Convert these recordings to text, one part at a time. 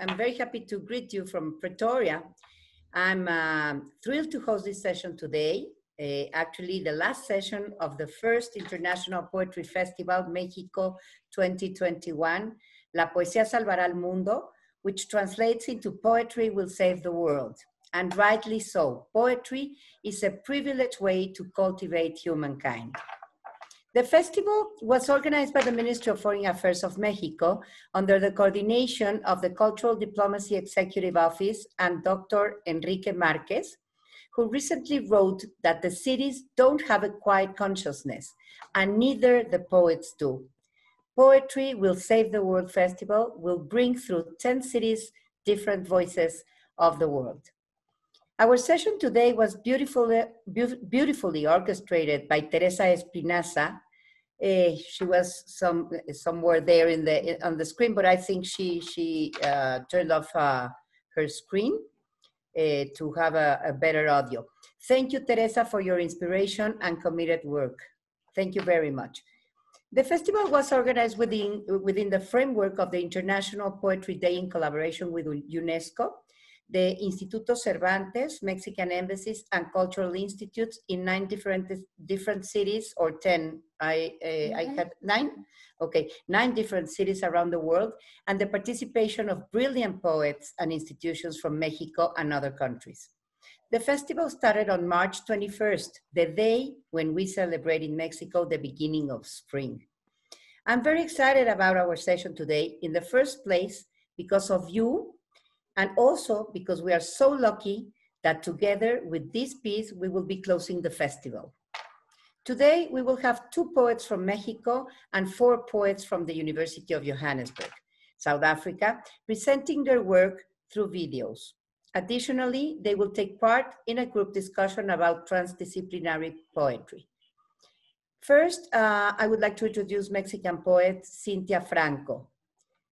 I'm, very happy to greet you from Pretoria. I'm uh, thrilled to host this session today. Uh, actually, the last session of the first International Poetry Festival, Mexico 2021, La Poesía Salvará al Mundo, which translates into Poetry Will Save the World. And rightly so. Poetry is a privileged way to cultivate humankind. The festival was organized by the Ministry of Foreign Affairs of Mexico under the coordination of the Cultural Diplomacy Executive Office and Dr. Enrique Marquez, who recently wrote that the cities don't have a quiet consciousness, and neither the poets do. Poetry Will Save the World Festival will bring through 10 cities different voices of the world. Our session today was beautifully, beautifully orchestrated by Teresa Espinaza. Uh, she was some somewhere there in the on the screen, but I think she she uh, turned off uh, her screen to have a, a better audio. Thank you, Teresa, for your inspiration and committed work. Thank you very much. The festival was organized within, within the framework of the International Poetry Day in collaboration with UNESCO the Instituto Cervantes, Mexican embassies, and cultural institutes in nine different different cities, or ten. I uh, I had nine. Okay, nine different cities around the world, and the participation of brilliant poets and institutions from Mexico and other countries. The festival started on March 21st, the day when we celebrate in Mexico the beginning of spring. I'm very excited about our session today, in the first place, because of you and also because we are so lucky that together with this piece, we will be closing the festival. Today, we will have two poets from Mexico and four poets from the University of Johannesburg, South Africa, presenting their work through videos. Additionally, they will take part in a group discussion about transdisciplinary poetry. First, uh, I would like to introduce Mexican poet Cynthia Franco.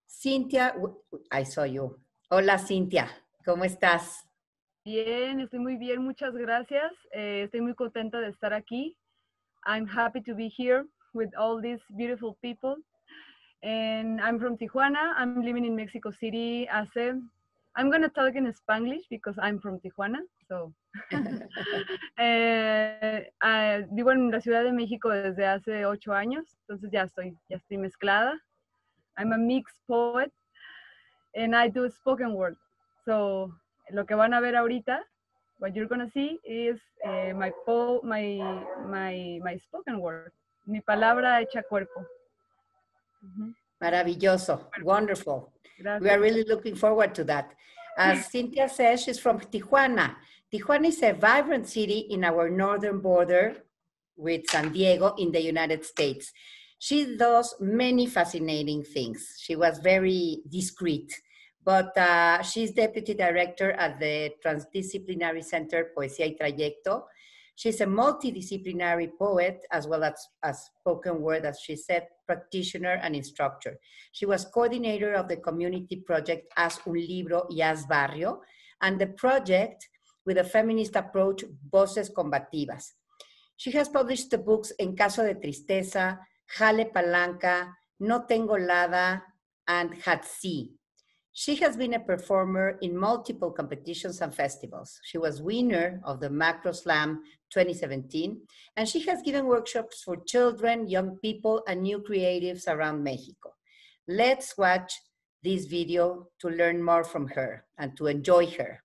Cynthia, I saw you. Hola Cintia, ¿cómo estás? Bien, estoy muy bien, muchas gracias. Eh, estoy muy contenta de estar aquí. I'm happy to be here with all these beautiful people. And I'm from Tijuana. I'm living in Mexico City hace. I'm going to talk in Spanish because I'm from Tijuana. So, eh, uh, vivo en la Ciudad de México desde hace ocho años, entonces ya estoy, ya estoy mezclada. I'm a mixed poet and I do spoken word. So, lo que van a ver ahorita, what you're gonna see is uh, my, po my, my, my spoken word, mi palabra hecha cuerpo. Mm -hmm. Maravilloso, wonderful. Gracias. We are really looking forward to that. As Cynthia says, she's from Tijuana. Tijuana is a vibrant city in our northern border with San Diego in the United States. She does many fascinating things. She was very discreet, but uh, she's deputy director at the Transdisciplinary Center Poesía y Trayecto. She's a multidisciplinary poet as well as, a spoken word, as she said, practitioner and instructor. She was coordinator of the community project Haz un Libro y Haz Barrio, and the project with a feminist approach, Voces Combativas. She has published the books En Caso de Tristeza, Jale Palanca, No Tengo Lada, and Hatsi. She has been a performer in multiple competitions and festivals. She was winner of the Macro Slam 2017, and she has given workshops for children, young people, and new creatives around Mexico. Let's watch this video to learn more from her and to enjoy her.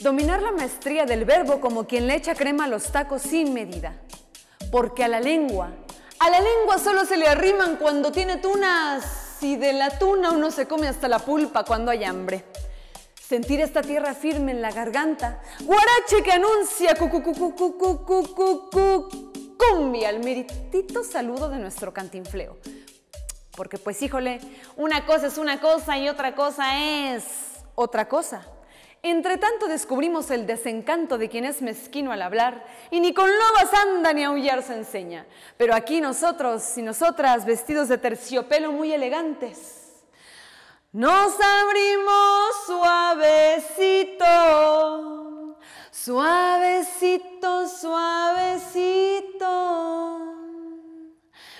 Dominar la maestría del verbo como quien le echa crema a los tacos sin medida. Porque a la lengua, a la lengua solo se le arriman cuando tiene tunas y de la tuna uno se come hasta la pulpa cuando hay hambre. Sentir esta tierra firme en la garganta, guarache que anuncia cu, cu, cu, cumbia, el meritito saludo de nuestro cantinfleo. Porque pues híjole, una cosa es una cosa y otra cosa es otra cosa. Entre tanto descubrimos el desencanto de quien es mezquino al hablar y ni con lobas anda ni aullar se enseña. Pero aquí nosotros y nosotras vestidos de terciopelo muy elegantes, nos abrimos suavecito, Suavecito, suavecito.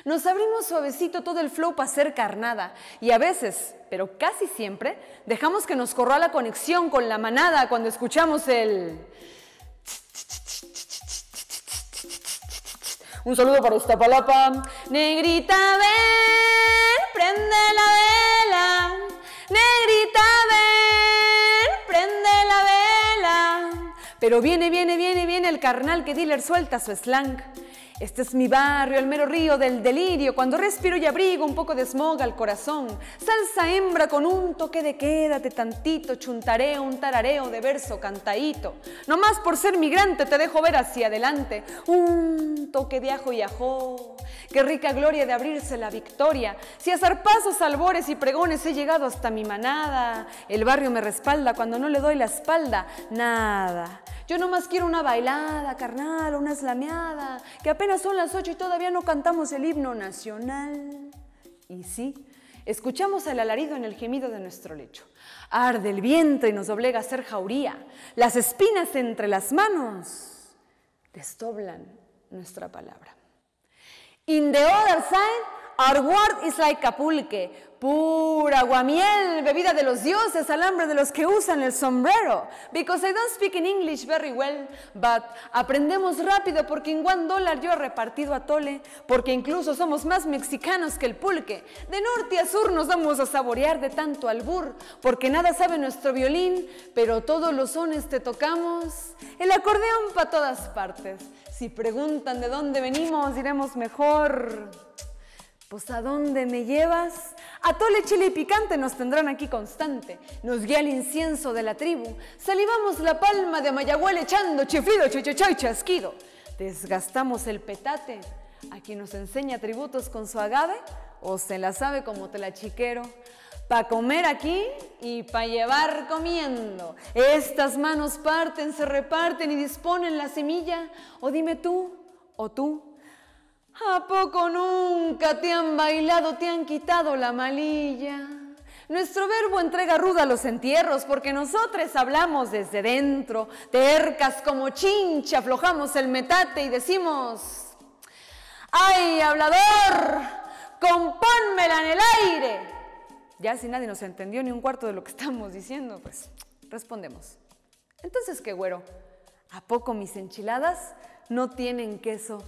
Nos abrimos suavecito todo el flow para hacer carnada y a veces, pero casi siempre, dejamos que nos corra la conexión con la manada cuando escuchamos el... Un saludo para Iztapalapa. Negrita, ven, prende la vela. Negrita, ven, prende la vela. Pero viene, viene, viene, viene el carnal que dealer suelta su slang. Este es mi barrio, el mero río del delirio, cuando respiro y abrigo un poco de smog al corazón. Salsa hembra con un toque de quédate tantito, chuntareo, un tarareo de verso cantadito. No más por ser migrante te dejo ver hacia adelante. Un toque de ajo y ajo. Qué rica gloria de abrirse la victoria. Si a zarpazos, albores y pregones he llegado hasta mi manada, el barrio me respalda cuando no le doy la espalda. Nada. Yo nomás quiero una bailada, carnal, una slameada, que apenas son las ocho y todavía no cantamos el himno nacional. Y sí, escuchamos el alarido en el gemido de nuestro lecho. Arde el viento y nos obliga a hacer jauría. Las espinas entre las manos desdoblan nuestra palabra. In the other side, our word is like a pulque, pura aguamiel, bebida de los dioses, alambre de los que usan el sombrero. Because I don't speak in English very well, but aprendemos rápido porque en one dollar yo he repartido a tole, porque incluso somos más mexicanos que el pulque. De norte a sur nos vamos a saborear de tanto albur, porque nada sabe nuestro violín, pero todos los sones te tocamos. El acordeón para todas partes. Si preguntan de dónde venimos, diremos mejor. Pues a dónde me llevas? A tole, chile y picante nos tendrán aquí constante. Nos guía el incienso de la tribu. Salivamos la palma de Mayagüel echando chiflido, chichocho y chasquido. Desgastamos el petate. A quien nos enseña tributos con su agave o se la sabe como te la chiquero. Pa' comer aquí y pa' llevar comiendo. Estas manos parten, se reparten y disponen la semilla. O dime tú, o tú, ¿A poco nunca te han bailado, te han quitado la malilla? Nuestro verbo entrega ruda los entierros porque nosotros hablamos desde dentro, tercas como chincha, aflojamos el metate y decimos, ¡ay, hablador! ¡Compónmela en el aire! Ya si nadie nos entendió ni un cuarto de lo que estamos diciendo, pues respondemos. Entonces, ¿qué güero? ¿A poco mis enchiladas no tienen queso?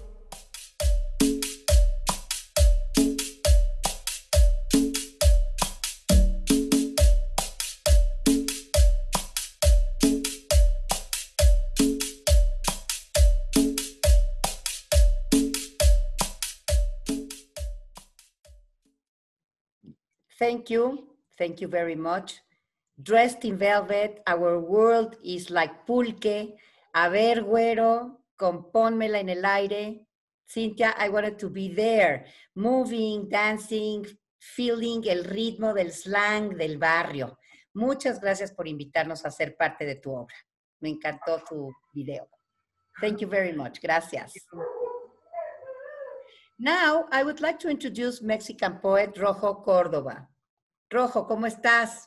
Thank you. Thank you very much. Dressed in velvet, our world is like pulque. A ver, güero, compónmela en el aire. Cynthia, I wanted to be there, moving, dancing, feeling el ritmo del slang del barrio. Muchas gracias por invitarnos a ser parte de tu obra. Me encantó tu video. Thank you very much. Gracias. Now, I would like to introduce Mexican poet Rojo Córdoba. Rojo, ¿cómo estás?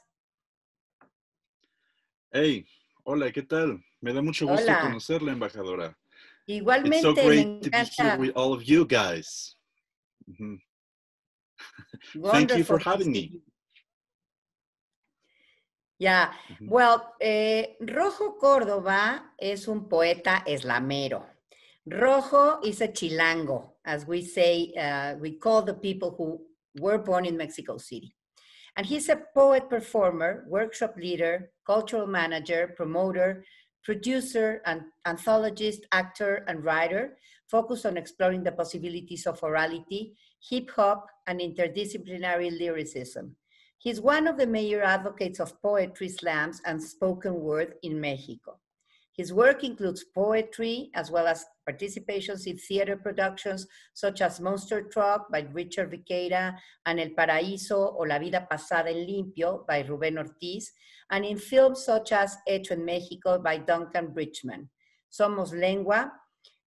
Hey, hola, ¿qué tal? Me da mucho gusto Hola. conocerla, embajadora. It's Igualmente, so me great to be here with all of you guys. Thank you for having me. Yeah, well, eh, Rojo Córdoba es un poeta eslamero. Rojo is a chilango, as we say, uh, we call the people who were born in Mexico City. And he's a poet performer, workshop leader, cultural manager, promoter, producer, and anthologist, actor, and writer, focused on exploring the possibilities of orality, hip hop, and interdisciplinary lyricism. He's one of the major advocates of poetry slams and spoken word in Mexico. His work includes poetry as well as participations in theater productions such as Monster Truck by Richard Viqueira and El Paraíso o La Vida Pasada en Limpio by Rubén Ortiz, and in films such as Hecho en México by Duncan Bridgman, Somos Lengua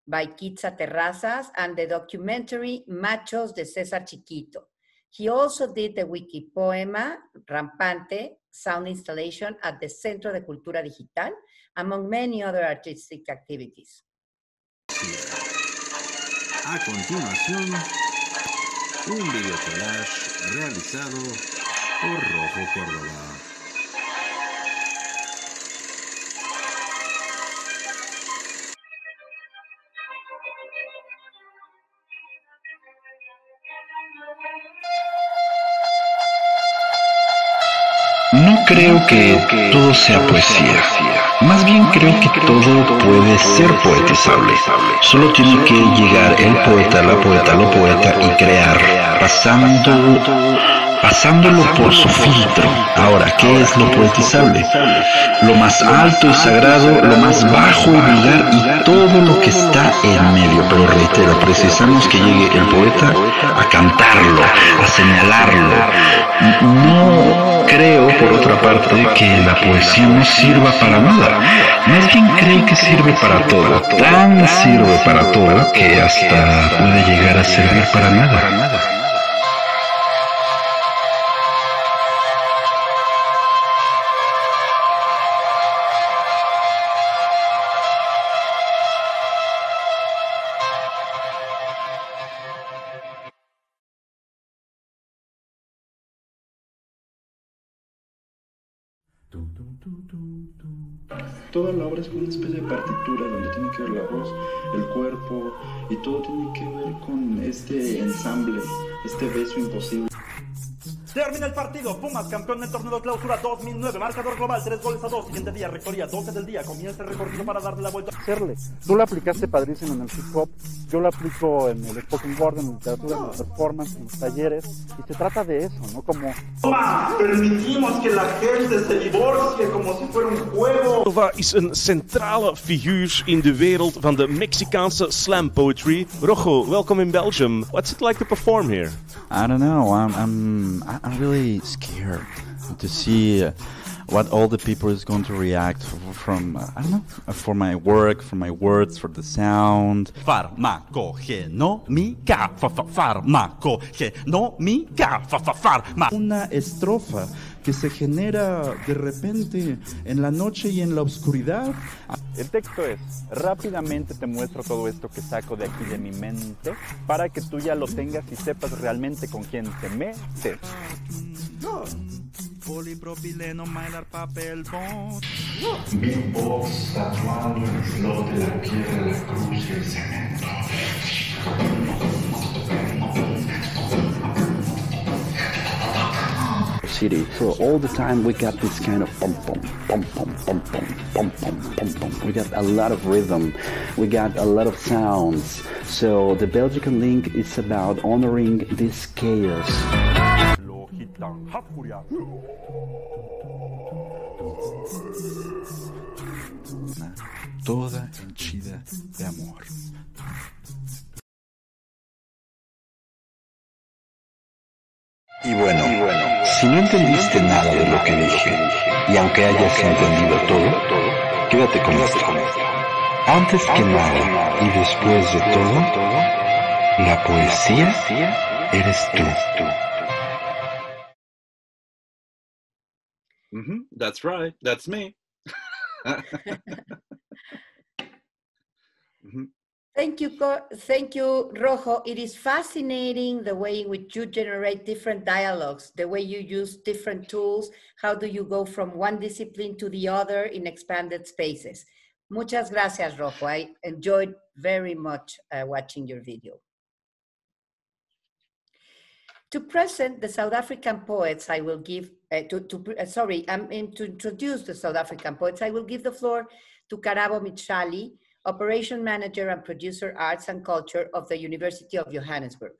by Kyzza Terrazas, and the documentary Machos de César Chiquito. He also did the wiki poema Rampante sound installation at the Centro de Cultura Digital among many other artistic activities. A continuación, un video collage realizado por Rojo Córdoba. No creo que todo sea poesía. Más bien creo que todo puede ser poetizable. Solo tiene que llegar el poeta, la poeta, lo poeta y crear, pasando, pasándolo por su filtro. Ahora, ¿qué es lo poetizable? Lo más alto y sagrado, lo más bajo y vulgar y todo lo que está en medio. Pero reitero, precisamos que llegue el poeta a cantarlo, a señalarlo. No creo, por otra parte, que la poesía no sirva para nada. Más bien creo que sirve para todo. Tan sirve para todo que hasta puede llegar a servir para nada. Toda la obra es como una especie de partitura donde tiene que ver la voz, el cuerpo y todo tiene que ver con este ensamble, este beso imposible. Termina el partido, Pumas campeón del torneo de clausura 2009, marcador global 3 goles a 2, siguiente día, rectoría 12 del día, comienza el recorrido para darle la vuelta. Hacerle. Tú lo aplicaste padrísimo en el hip hop, yo lo aplico en el spoken word, en la literatura, en la performance, en los talleres, y se trata de eso, ¿no? Como... Permitimos que la gente se divorcie como si fuera un juego. Silva is een centrale figuur in de wereld van de Mexicaanse slam poetry. Rojo, welcome in Belgium. What's it like to perform here? I don't know. I'm I'm I'm really scared to see uh, what all the people is going to react from. Uh, I don't know for my work, for my words, for the sound. Farmacogenomica, fa- fa- farmacogenomica, fa- fa- farma. Una estrofa que se genera de repente en la noche y en la oscuridad. El texto es, rápidamente te muestro todo esto que saco de aquí de mi mente para que tú ya lo tengas y sepas realmente con quién te metes. Polipropileno, papel, bond. Beatbox tatuado en el flor de la piedra, la cruz y el cemento. City. So all the time we got this kind of pom pom pom pom pom pom pom pom pom pom. We got a lot of rhythm. We got a lot of sounds. So the Belgian link is about honoring this chaos. Toda henchida de amor. Y bueno, si no entendiste nada de lo que dije, y aunque hayas entendido todo, quédate con esto. Antes que nada y después de todo, la poesía eres tú. hmm That's right. That's me. Mhm. Thank you, thank you, Rojo. It is fascinating the way in which you generate different dialogues, the way you use different tools. How do you go from one discipline to the other in expanded spaces? Muchas gracias, Rojo. I enjoyed very much uh, watching your video. To present the South African poets, I will give, uh, to, to, uh, sorry, um, and to introduce the South African poets, I will give the floor to Karabo Mitchali, Operation Manager and Producer Arts and Culture of the University of Johannesburg.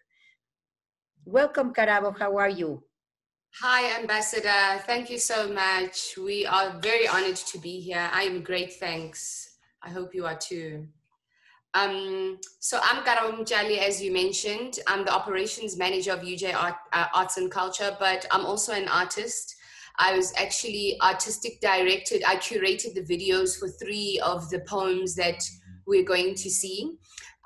Welcome, Karabo, how are you? Hi, Ambassador. Thank you so much. We are very honored to be here. I am great, thanks. I hope you are too. Um, so I'm Karabo Mjali, as you mentioned. I'm the operations manager of UJ Art, uh, Arts and Culture, but I'm also an artist. I was actually artistic directed. I curated the videos for three of the poems that we're going to see.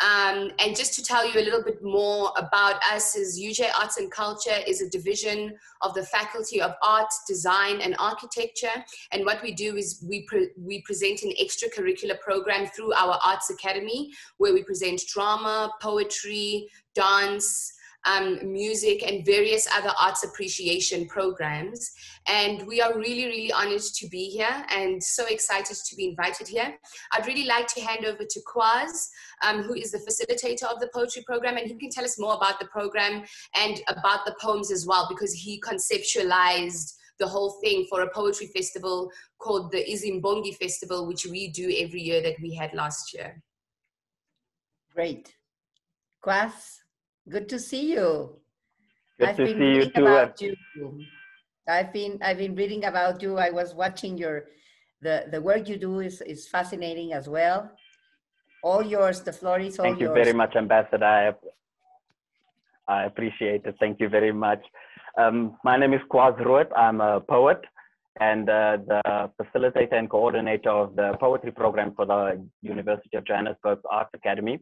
Um, and just to tell you a little bit more about us is UJ Arts and Culture is a division of the Faculty of Art, Design and Architecture. And what we do is we, pre we present an extracurricular program through our Arts Academy where we present drama, poetry, dance, um, music and various other arts appreciation programs. And we are really, really honored to be here and so excited to be invited here. I'd really like to hand over to Quaz, um, who is the facilitator of the poetry program, and he can tell us more about the program and about the poems as well, because he conceptualized the whole thing for a poetry festival called the Izimbongi Festival, which we do every year that we had last year. Great. Quaz? Good to see you. Good I've to been see you reading too. about you. I've been I've been reading about you. I was watching your the the work you do is is fascinating as well. All yours. The floor is all Thank you very much, Ambassador. I, I appreciate it. Thank you very much. Um, my name is Quaz. I'm a poet and uh, the facilitator and coordinator of the poetry program for the University of Johannesburg Arts Academy.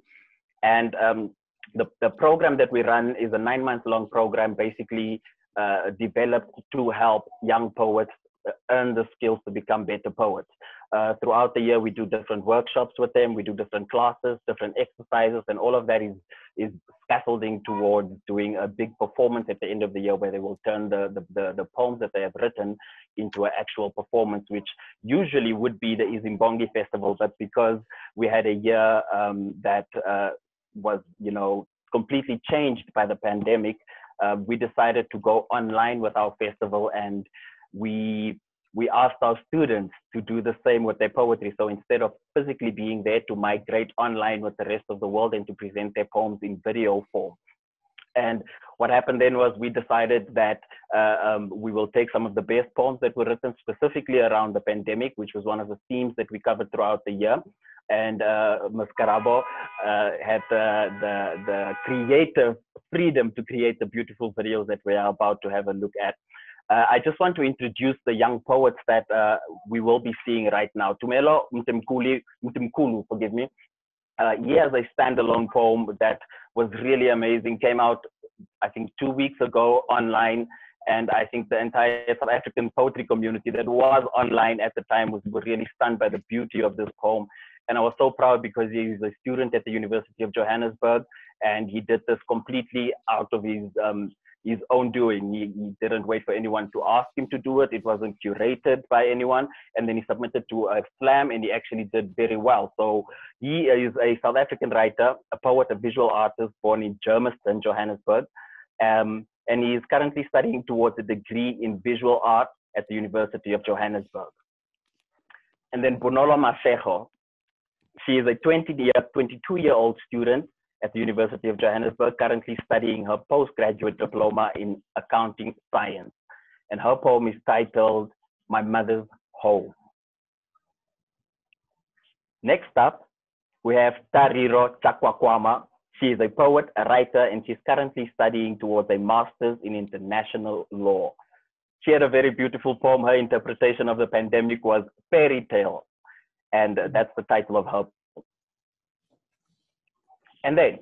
And um, the, the program that we run is a nine month long program basically uh, developed to help young poets uh, earn the skills to become better poets. Uh, throughout the year, we do different workshops with them, we do different classes, different exercises, and all of that is, is scaffolding towards doing a big performance at the end of the year where they will turn the, the, the, the poems that they have written into an actual performance, which usually would be the Izimbongi Festival, but because we had a year um, that uh, was, you know, completely changed by the pandemic, uh, we decided to go online with our festival and we we asked our students to do the same with their poetry. So instead of physically being there to migrate online with the rest of the world and to present their poems in video form. And what happened then was we decided that uh, um, we will take some of the best poems that were written specifically around the pandemic, which was one of the themes that we covered throughout the year. And uh, Ms. Karabo uh, had the, the, the creative freedom to create the beautiful videos that we are about to have a look at. Uh, I just want to introduce the young poets that uh, we will be seeing right now. Tumelo Mtimkuli, Mtimkulu, forgive me. Uh, he has a standalone poem that was really amazing. Came out, I think, two weeks ago online, and I think the entire South African poetry community that was online at the time was really stunned by the beauty of this poem. And I was so proud because he's a student at the University of Johannesburg, and he did this completely out of his um, his own doing. He, he, didn't wait for anyone to ask him to do it. It wasn't curated by anyone. And then he submitted to a slam and he actually did very well. So he is a South African writer, a poet, a visual artist born in Germiston, Johannesburg. Um, and he is currently studying towards a degree in visual art at the University of Johannesburg. And then Bonolo Masego, she is a 20 year, 22 year old student at the University of Johannesburg, currently studying her postgraduate diploma in accounting science. And her poem is titled My Mother's Home. Next up, we have Tariro Chakwakwama. She is a poet, a writer, and she's currently studying towards a master's in international law. She had a very beautiful poem. Her interpretation of the pandemic was Fairy Tale, and that's the title of her and then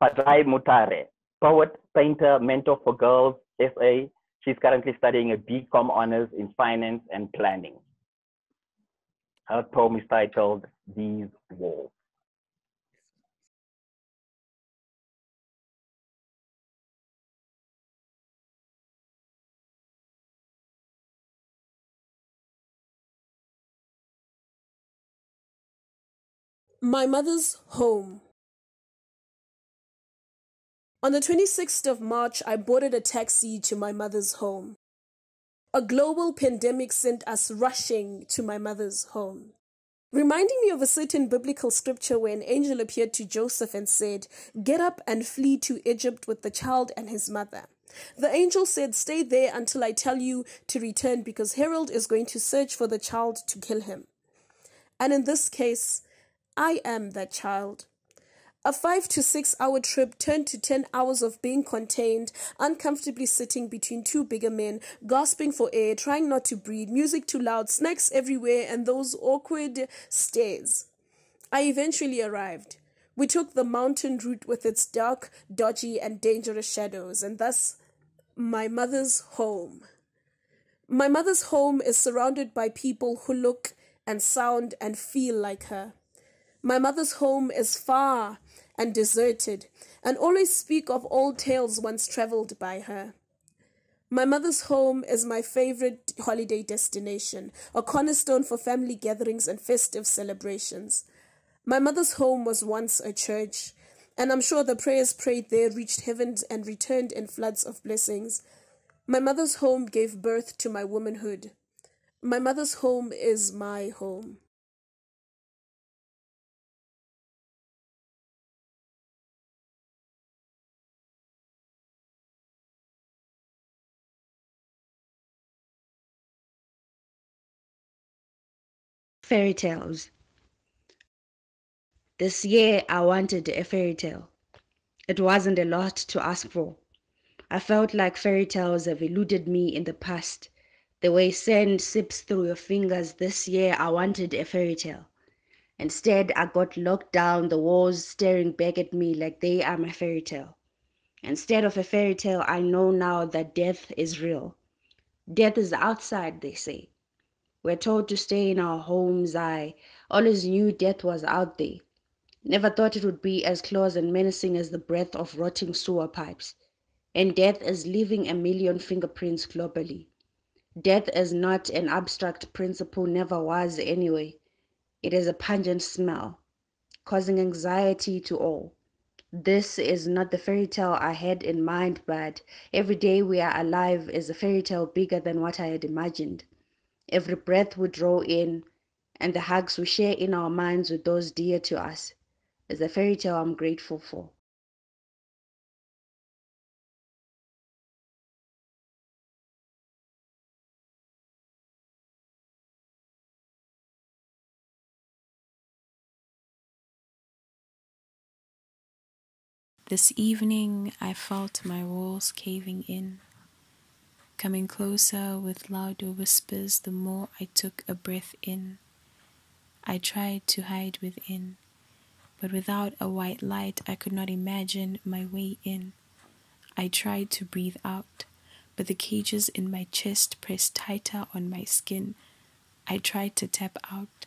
Fadzai Mutare, poet, painter, mentor for girls, SA. She's currently studying a BCom honors in finance and planning. Her poem is titled These Walls. My mother's home. On the 26th of March, I boarded a taxi to my mother's home. A global pandemic sent us rushing to my mother's home. Reminding me of a certain biblical scripture where an angel appeared to Joseph and said, Get up and flee to Egypt with the child and his mother. The angel said, Stay there until I tell you to return because Herod is going to search for the child to kill him. And in this case, I am that child. A five to six hour trip turned to 10 hours of being contained, uncomfortably sitting between two bigger men, gasping for air, trying not to breathe, music too loud, snacks everywhere, and those awkward stares. I eventually arrived. We took the mountain route with its dark, dodgy, and dangerous shadows, and thus my mother's home. My mother's home is surrounded by people who look and sound and feel like her. My mother's home is far and deserted, and always speak of old tales once traveled by her. My mother's home is my favorite holiday destination, a cornerstone for family gatherings and festive celebrations. My mother's home was once a church, and I'm sure the prayers prayed there reached heavens and returned in floods of blessings. My mother's home gave birth to my womanhood. My mother's home is my home. Fairy tales. This year I wanted a fairy tale. It wasn't a lot to ask for. I felt like fairy tales have eluded me in the past. The way sand sips through your fingers this year I wanted a fairy tale. Instead, I got locked down, the walls staring back at me like they are my fairy tale. Instead of a fairy tale, I know now that death is real. Death is outside, they say. We're told to stay in our homes. I always knew death was out there. Never thought it would be as close and menacing as the breath of rotting sewer pipes. And death is leaving a million fingerprints globally. Death is not an abstract principle, never was anyway. It is a pungent smell, causing anxiety to all. This is not the fairy tale I had in mind, but every day we are alive is a fairy tale bigger than what I had imagined. Every breath we draw in and the hugs we share in our minds with those dear to us is a fairy tale I'm grateful for. This evening I felt my walls caving in, coming closer with louder whispers the more I took a breath in. I tried to hide within, but without a white light I could not imagine my way in. I tried to breathe out, but the cages in my chest pressed tighter on my skin. I tried to tap out,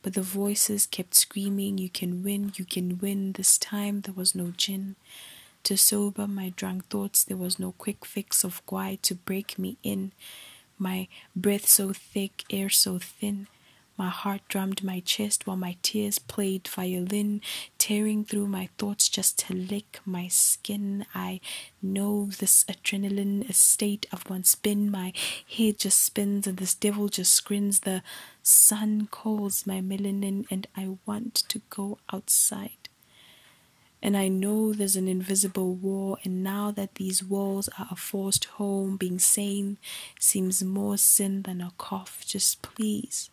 but the voices kept screaming, You can win, you can win. This time there was no gin. To sober my drunk thoughts, there was no quick fix of guai to break me in. My breath so thick, air so thin. My heart drummed my chest while my tears played violin, tearing through my thoughts just to lick my skin. I know this adrenaline state I've once been. My head just spins and this devil just grins. The sun calls my melanin and I want to go outside. And I know there's an invisible war, and now that these walls are a forced home, being sane seems more sin than a cough. Just please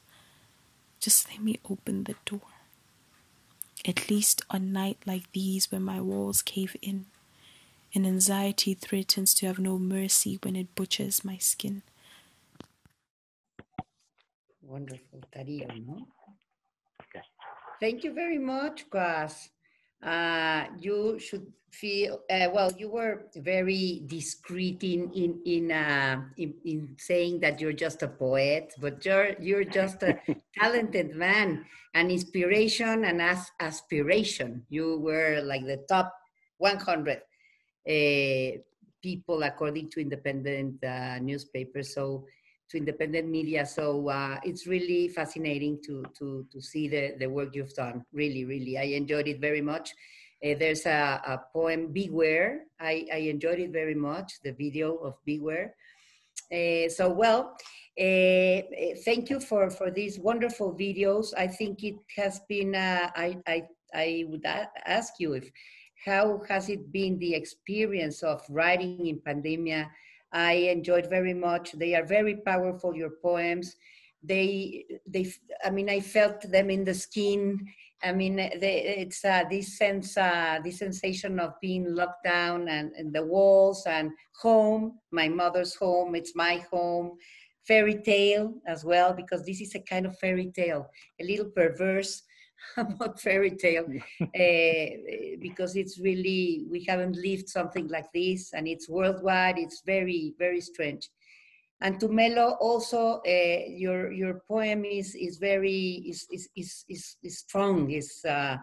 just let me open the door. At least on night like these when my walls cave in, and anxiety threatens to have no mercy when it butchers my skin. Wonderful, Darío, no? Thank you very much, Quaz. Uh, you should feel uh, well. You were very discreet in in in, uh, in in saying that you're just a poet, but you're you're just a talented man, an inspiration and as aspiration. You were like the top 100 uh, people according to independent uh, newspapers. So to independent media. So uh, it's really fascinating to, to, to see the, the work you've done. Really, really. I enjoyed it very much. Uh, there's a, a, poem, Beware. I, I enjoyed it very much, the video of Beware. Uh, so, well, uh, thank you for, for these wonderful videos. I think it has been, uh, I, I, I would ask you if, how has it been the experience of writing in pandemia I enjoyed very much. They are very powerful, your poems. They, they, I mean, I felt them in the skin. I mean, they, it's uh, this sense, uh, this sensation of being locked down and, and the walls and home, my mother's home, it's my home. Fairy tale as well, because this is a kind of fairy tale, a little perverse, about fairy tale uh, because it's really we haven't lived something like this and it's worldwide it's very very strange and Tumelo also uh, your your poem is is very is is is, is, is strong is uh,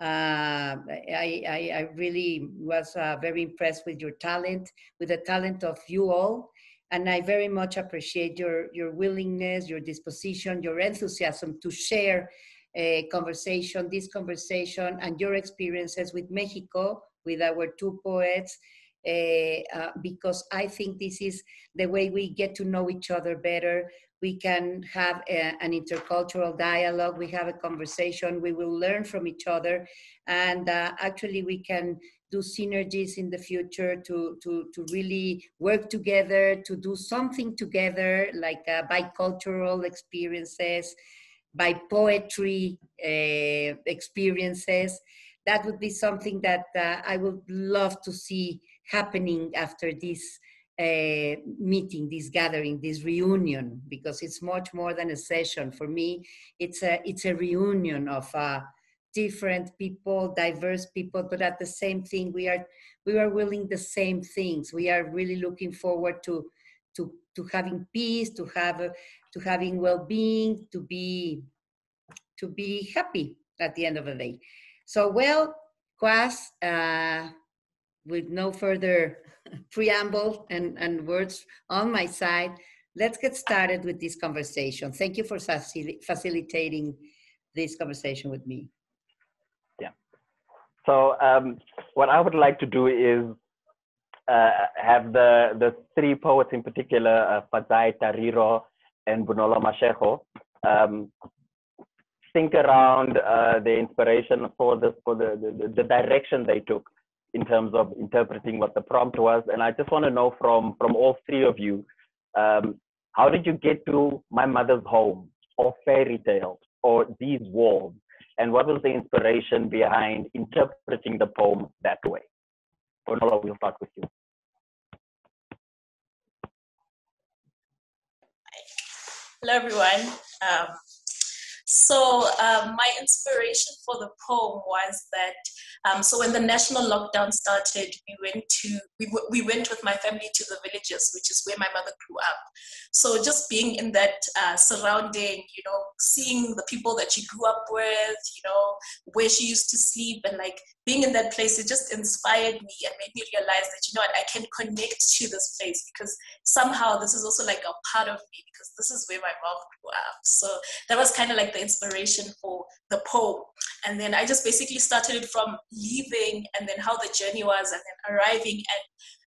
uh, I, I, I, really was uh, very impressed with your talent, with the talent of you all. And I very much appreciate your, your willingness, your disposition, your enthusiasm to share a conversation, this conversation, and your experiences with Mexico, with our two poets, uh, uh, because I think this is the way we get to know each other better. We can have a, an intercultural dialogue we have a conversation we will learn from each other and uh, actually we can do synergies in the future to, to, to really work together to do something together like uh, bicultural experiences by poetry uh, experiences that would be something that uh, i would love to see happening after this uh, meeting, this gathering, this reunion, because it's much more than a session. For me, it's a it's a reunion of uh, different people, diverse people, but at the same thing, we are we are willing the same things. We are really looking forward to to to having peace, to have to having well-being, to be to be happy at the end of the day. So, well, Quaz, uh, with no further preamble and, and words on my side, let's get started with this conversation. Thank you for facil facilitating this conversation with me. Yeah. So um, what I would like to do is have the, the three poets in particular, uh, Fadzai, Tariro, and Bonolo Mashego, um, think around uh, the inspiration for the for the, the, the direction they took in terms of interpreting what the prompt was. And I just want to know from, from all three of you, um, how did you get to My Mother's Home or Fairy Tale or These Walls? And what was the inspiration behind interpreting the poem that way? Bonola, we'll start with you. Hello, everyone. Um, so um, my inspiration for the poem was that um, so when the national lockdown started, we went to we, we went with my family to the villages, which is where my mother grew up. So just being in that uh, surrounding, you know, seeing the people that she grew up with, you know, where she used to sleep, and like being in that place, it just inspired me and made me realize that you know I can connect to this place because somehow this is also like a part of me because this is where my mom grew up. So that was kind of like the inspiration for the poem. And then I just basically started it from leaving and then how the journey was and then arriving and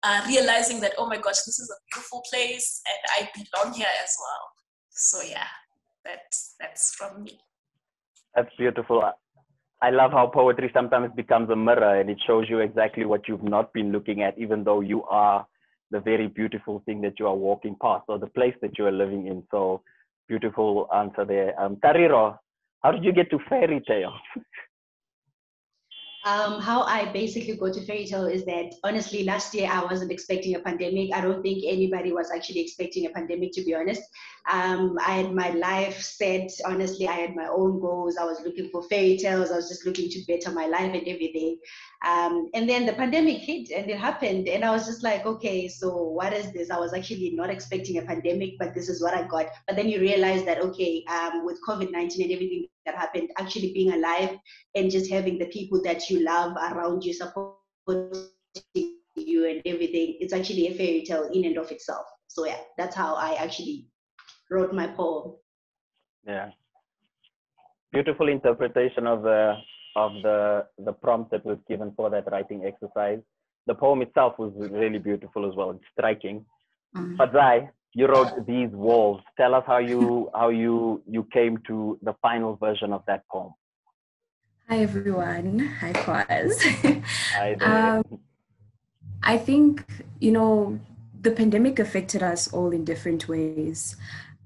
uh, realizing that, oh my gosh, this is a beautiful place and I belong here as well. So yeah, that's, that's from me. That's beautiful. I love how poetry sometimes becomes a mirror and it shows you exactly what you've not been looking at, even though you are the very beautiful thing that you are walking past or the place that you are living in. So beautiful answer there. Um, Tariro, how did you get to fairy tale? um, how I basically go to fairy tale is that honestly, last year I wasn't expecting a pandemic. I don't think anybody was actually expecting a pandemic, to be honest. Um, I had my life set. Honestly, I had my own goals. I was looking for fairy tales. I was just looking to better my life and everything. Um, and then the pandemic hit and it happened. And I was just like, okay, so what is this? I was actually not expecting a pandemic, but this is what I got. But then you realize that, okay, um, with COVID 19 and everything that happened, actually being alive and just having the people that you love around you, supporting you and everything, it's actually a fairy tale in and of itself. So, yeah, that's how I actually wrote my poem. Yeah. Beautiful interpretation of the of the the prompt that was given for that writing exercise. The poem itself was really beautiful as well. It's striking. Mm-hmm. Fadzai, you wrote these walls. Tell us how you how you you came to the final version of that poem. Hi everyone. Hi Quaz. Hi there. Um, I think you know the pandemic affected us all in different ways.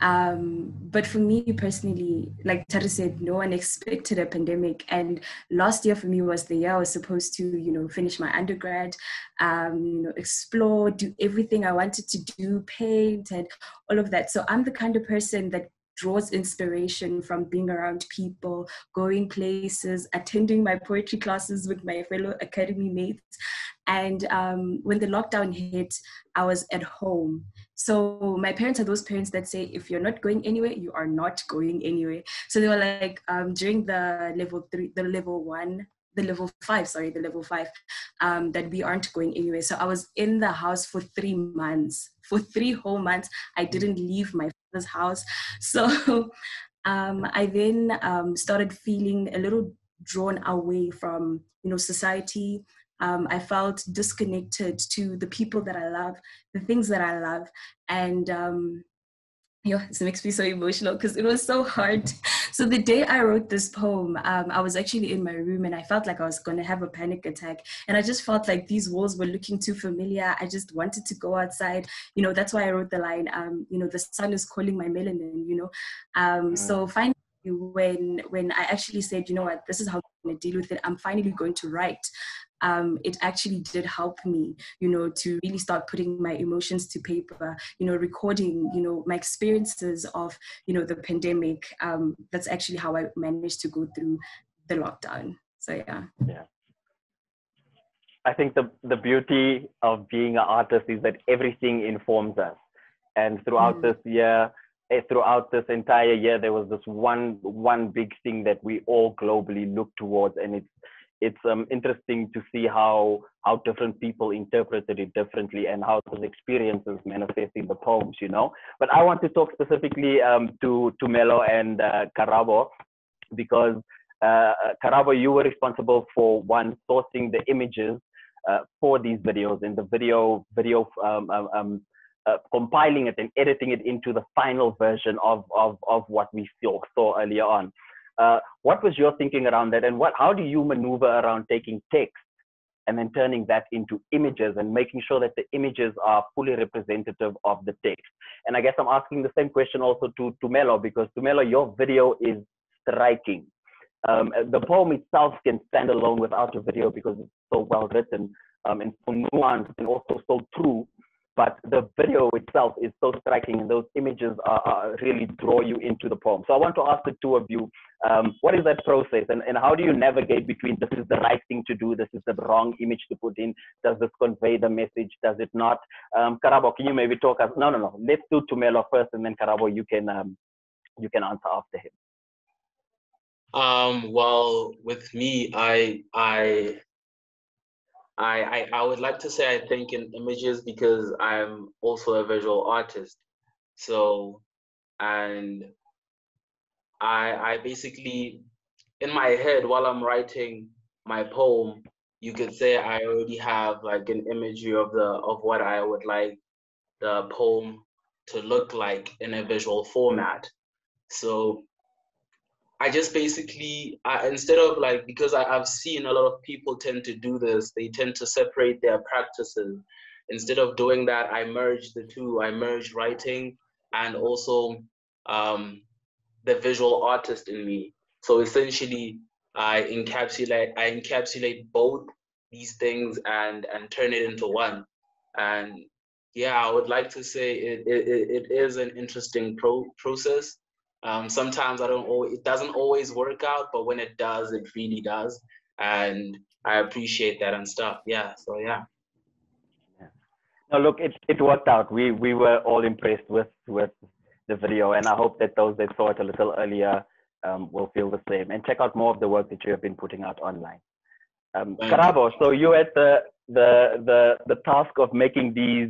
Um, but for me personally, like Tara said, no one expected a pandemic. And last year for me was the year I was supposed to, you know, finish my undergrad, um, you know, explore, do everything I wanted to do, paint and all of that. So I'm the kind of person that draws inspiration from being around people, going places, attending my poetry classes with my fellow academy mates. And um, when the lockdown hit, I was at home. So my parents are those parents that say, if you're not going anywhere, you are not going anywhere. So they were like, um, during the level three, the level one, the level five, sorry, the level five, um, that we aren't going anywhere. So I was in the house for three months. For three whole months, I didn't leave my father's house. So um, I then um, started feeling a little drawn away from, you know, society. Um, I felt disconnected to the people that I love, the things that I love, and um, yeah, it makes me so emotional because it was so hard. So the day I wrote this poem, um, I was actually in my room and I felt like I was going to have a panic attack. And I just felt like these walls were looking too familiar. I just wanted to go outside. You know, that's why I wrote the line, um, you know, the sun is calling my melanin, you know. Um, so finally, when when I actually said, you know what, this is how I'm going to deal with it, I'm finally going to write um, it actually did help me, you know, to really start putting my emotions to paper, you know, recording, you know, my experiences of, you know, the pandemic. Um, that's actually how I managed to go through the lockdown. So yeah. Yeah. I think the, the beauty of being an artist is that everything informs us. And throughout mm. this year, eh, throughout this entire year, there was this one one big thing that we all globally look towards, and it's it's um, interesting to see how how different people interpreted it differently and how those experiences manifest in the poems, you know. But I want to talk specifically um, to to Melo and uh, Karabo because uh, Karabo, you were responsible for one sourcing the images uh, for these videos and the video video um, um, um uh, compiling it and editing it into the final version of of of what we saw saw earlier on. Uh, what was your thinking around that, and what how do you maneuver around taking text and then turning that into images and making sure that the images are fully representative of the text? And I guess I'm asking the same question also to to Melo because to Melo, your video is striking. Um, the poem itself can stand alone without a video because it's so well written um, and so nuanced and also so true but the video itself is so striking and those images are, are really draw you into the poem. So I want to ask the two of you, um, what is that process and, and how do you navigate between this is the right thing to do, this is the wrong image to put in, does this convey the message, does it not? Um, Karabo, can you maybe talk us, no, no, no, let's do Tumelo first and then Karabo, you can, um, you can answer after him. Um, well, with me, I, I I, I, I would like to say I think in images because I'm also a visual artist. So, and I, I basically, in my head, while I'm writing my poem, you could say I already have like an imagery of the of what I would like the poem to look like in a visual format. So I just basically, I, instead of like, because I, I've seen a lot of people tend to do this, they tend to separate their practices. Instead of doing that, I merge the two. I merge writing and also um, the visual artist in me. So essentially, I encapsulate I encapsulate both these things and and turn it into one. And yeah, I would like to say it it, it is an interesting pro- process um, sometimes I don't always, it doesn't always work out, but when it does, it really does. And I appreciate that and stuff. Yeah. So yeah. No, look, it, it worked out. We we were all impressed with with the video, and I hope that those that saw it a little earlier um, will feel the same and check out more of the work that you have been putting out online. Um, Karabo, so you had the the the the task of making these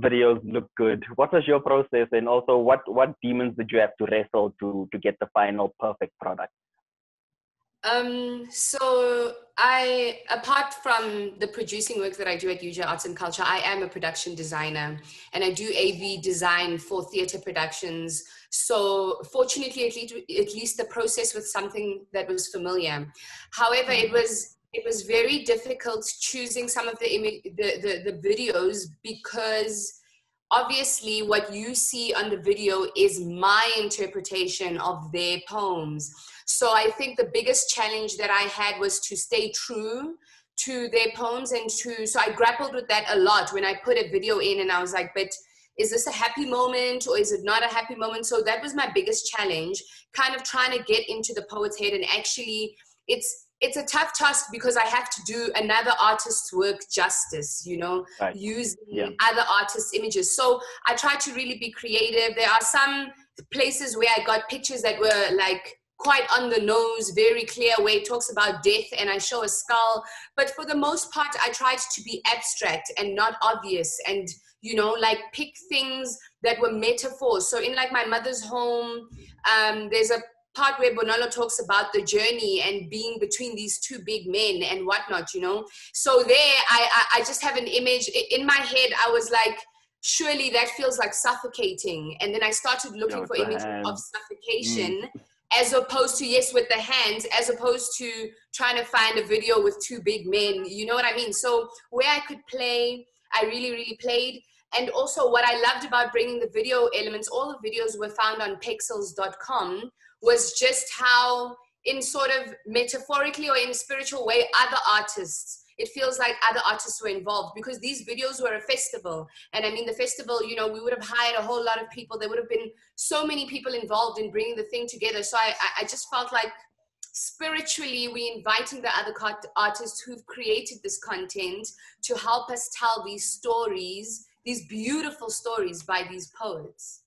videos look good. What was your process, and also what what demons did you have to wrestle to to get the final perfect product? Um, so I, apart from the producing work that I do at UJ Arts and Culture, I am a production designer and I do AV design for theater productions. So fortunately, at least, at least the process was something that was familiar. However, it was it was very difficult choosing some of the, the, the, the videos because obviously what you see on the video is my interpretation of their poems so i think the biggest challenge that i had was to stay true to their poems and to so i grappled with that a lot when i put a video in and i was like but is this a happy moment or is it not a happy moment? So that was my biggest challenge, kind of trying to get into the poet's head and actually it's it's a tough task because I have to do another artist's work justice, you know, Right. using Yeah. other artists' images. So I try to really be creative. There are some places where I got pictures that were like quite on the nose, very clear, where it talks about death and I show a skull. But for the most part, I tried to be abstract and not obvious and, you know, like pick things that were metaphors. So in like my mother's home, um, there's a part where Bonolo talks about the journey and being between these two big men and whatnot, you know. So there, I, I, I just have an image in my head. I was like, surely that feels like suffocating. And then I started looking for images of suffocation. As opposed to yes with the hands, as opposed to trying to find a video with two big men, you know what I mean? So where I could play, I really, really played. And also, what I loved about bringing the video elements, all the videos were found on Pexels.com, was just how, in sort of metaphorically or in spiritual way, other artists, it feels like other artists were involved because these videos were a festival. And I mean, the festival, you know, we would have hired a whole lot of people. There would have been so many people involved in bringing the thing together. So I, I- I just felt like spiritually we inviting the other artists who've created this content to help us tell these stories these beautiful stories by these poets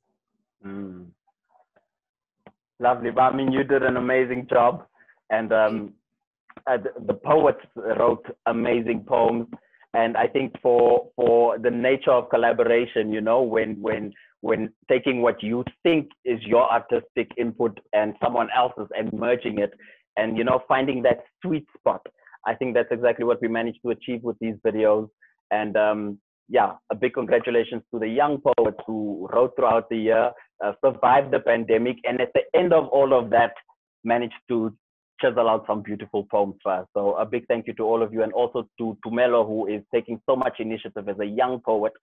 Mm. Lovely. But I mean, you did an amazing job, and um, uh, the, poets wrote amazing poems. And I think for for the nature of collaboration, you know, when when when taking what you think is your artistic input and someone else's and merging it, and you know, finding that sweet spot. I think that's exactly what we managed to achieve with these videos. And um, yeah, a big congratulations to the young poets who wrote throughout the year, uh, survived the pandemic, and at the end of all of that, managed to chisel out some beautiful poems for us. So a big thank you to all of you, and also to Tumelo, who is taking so much initiative as a young poet,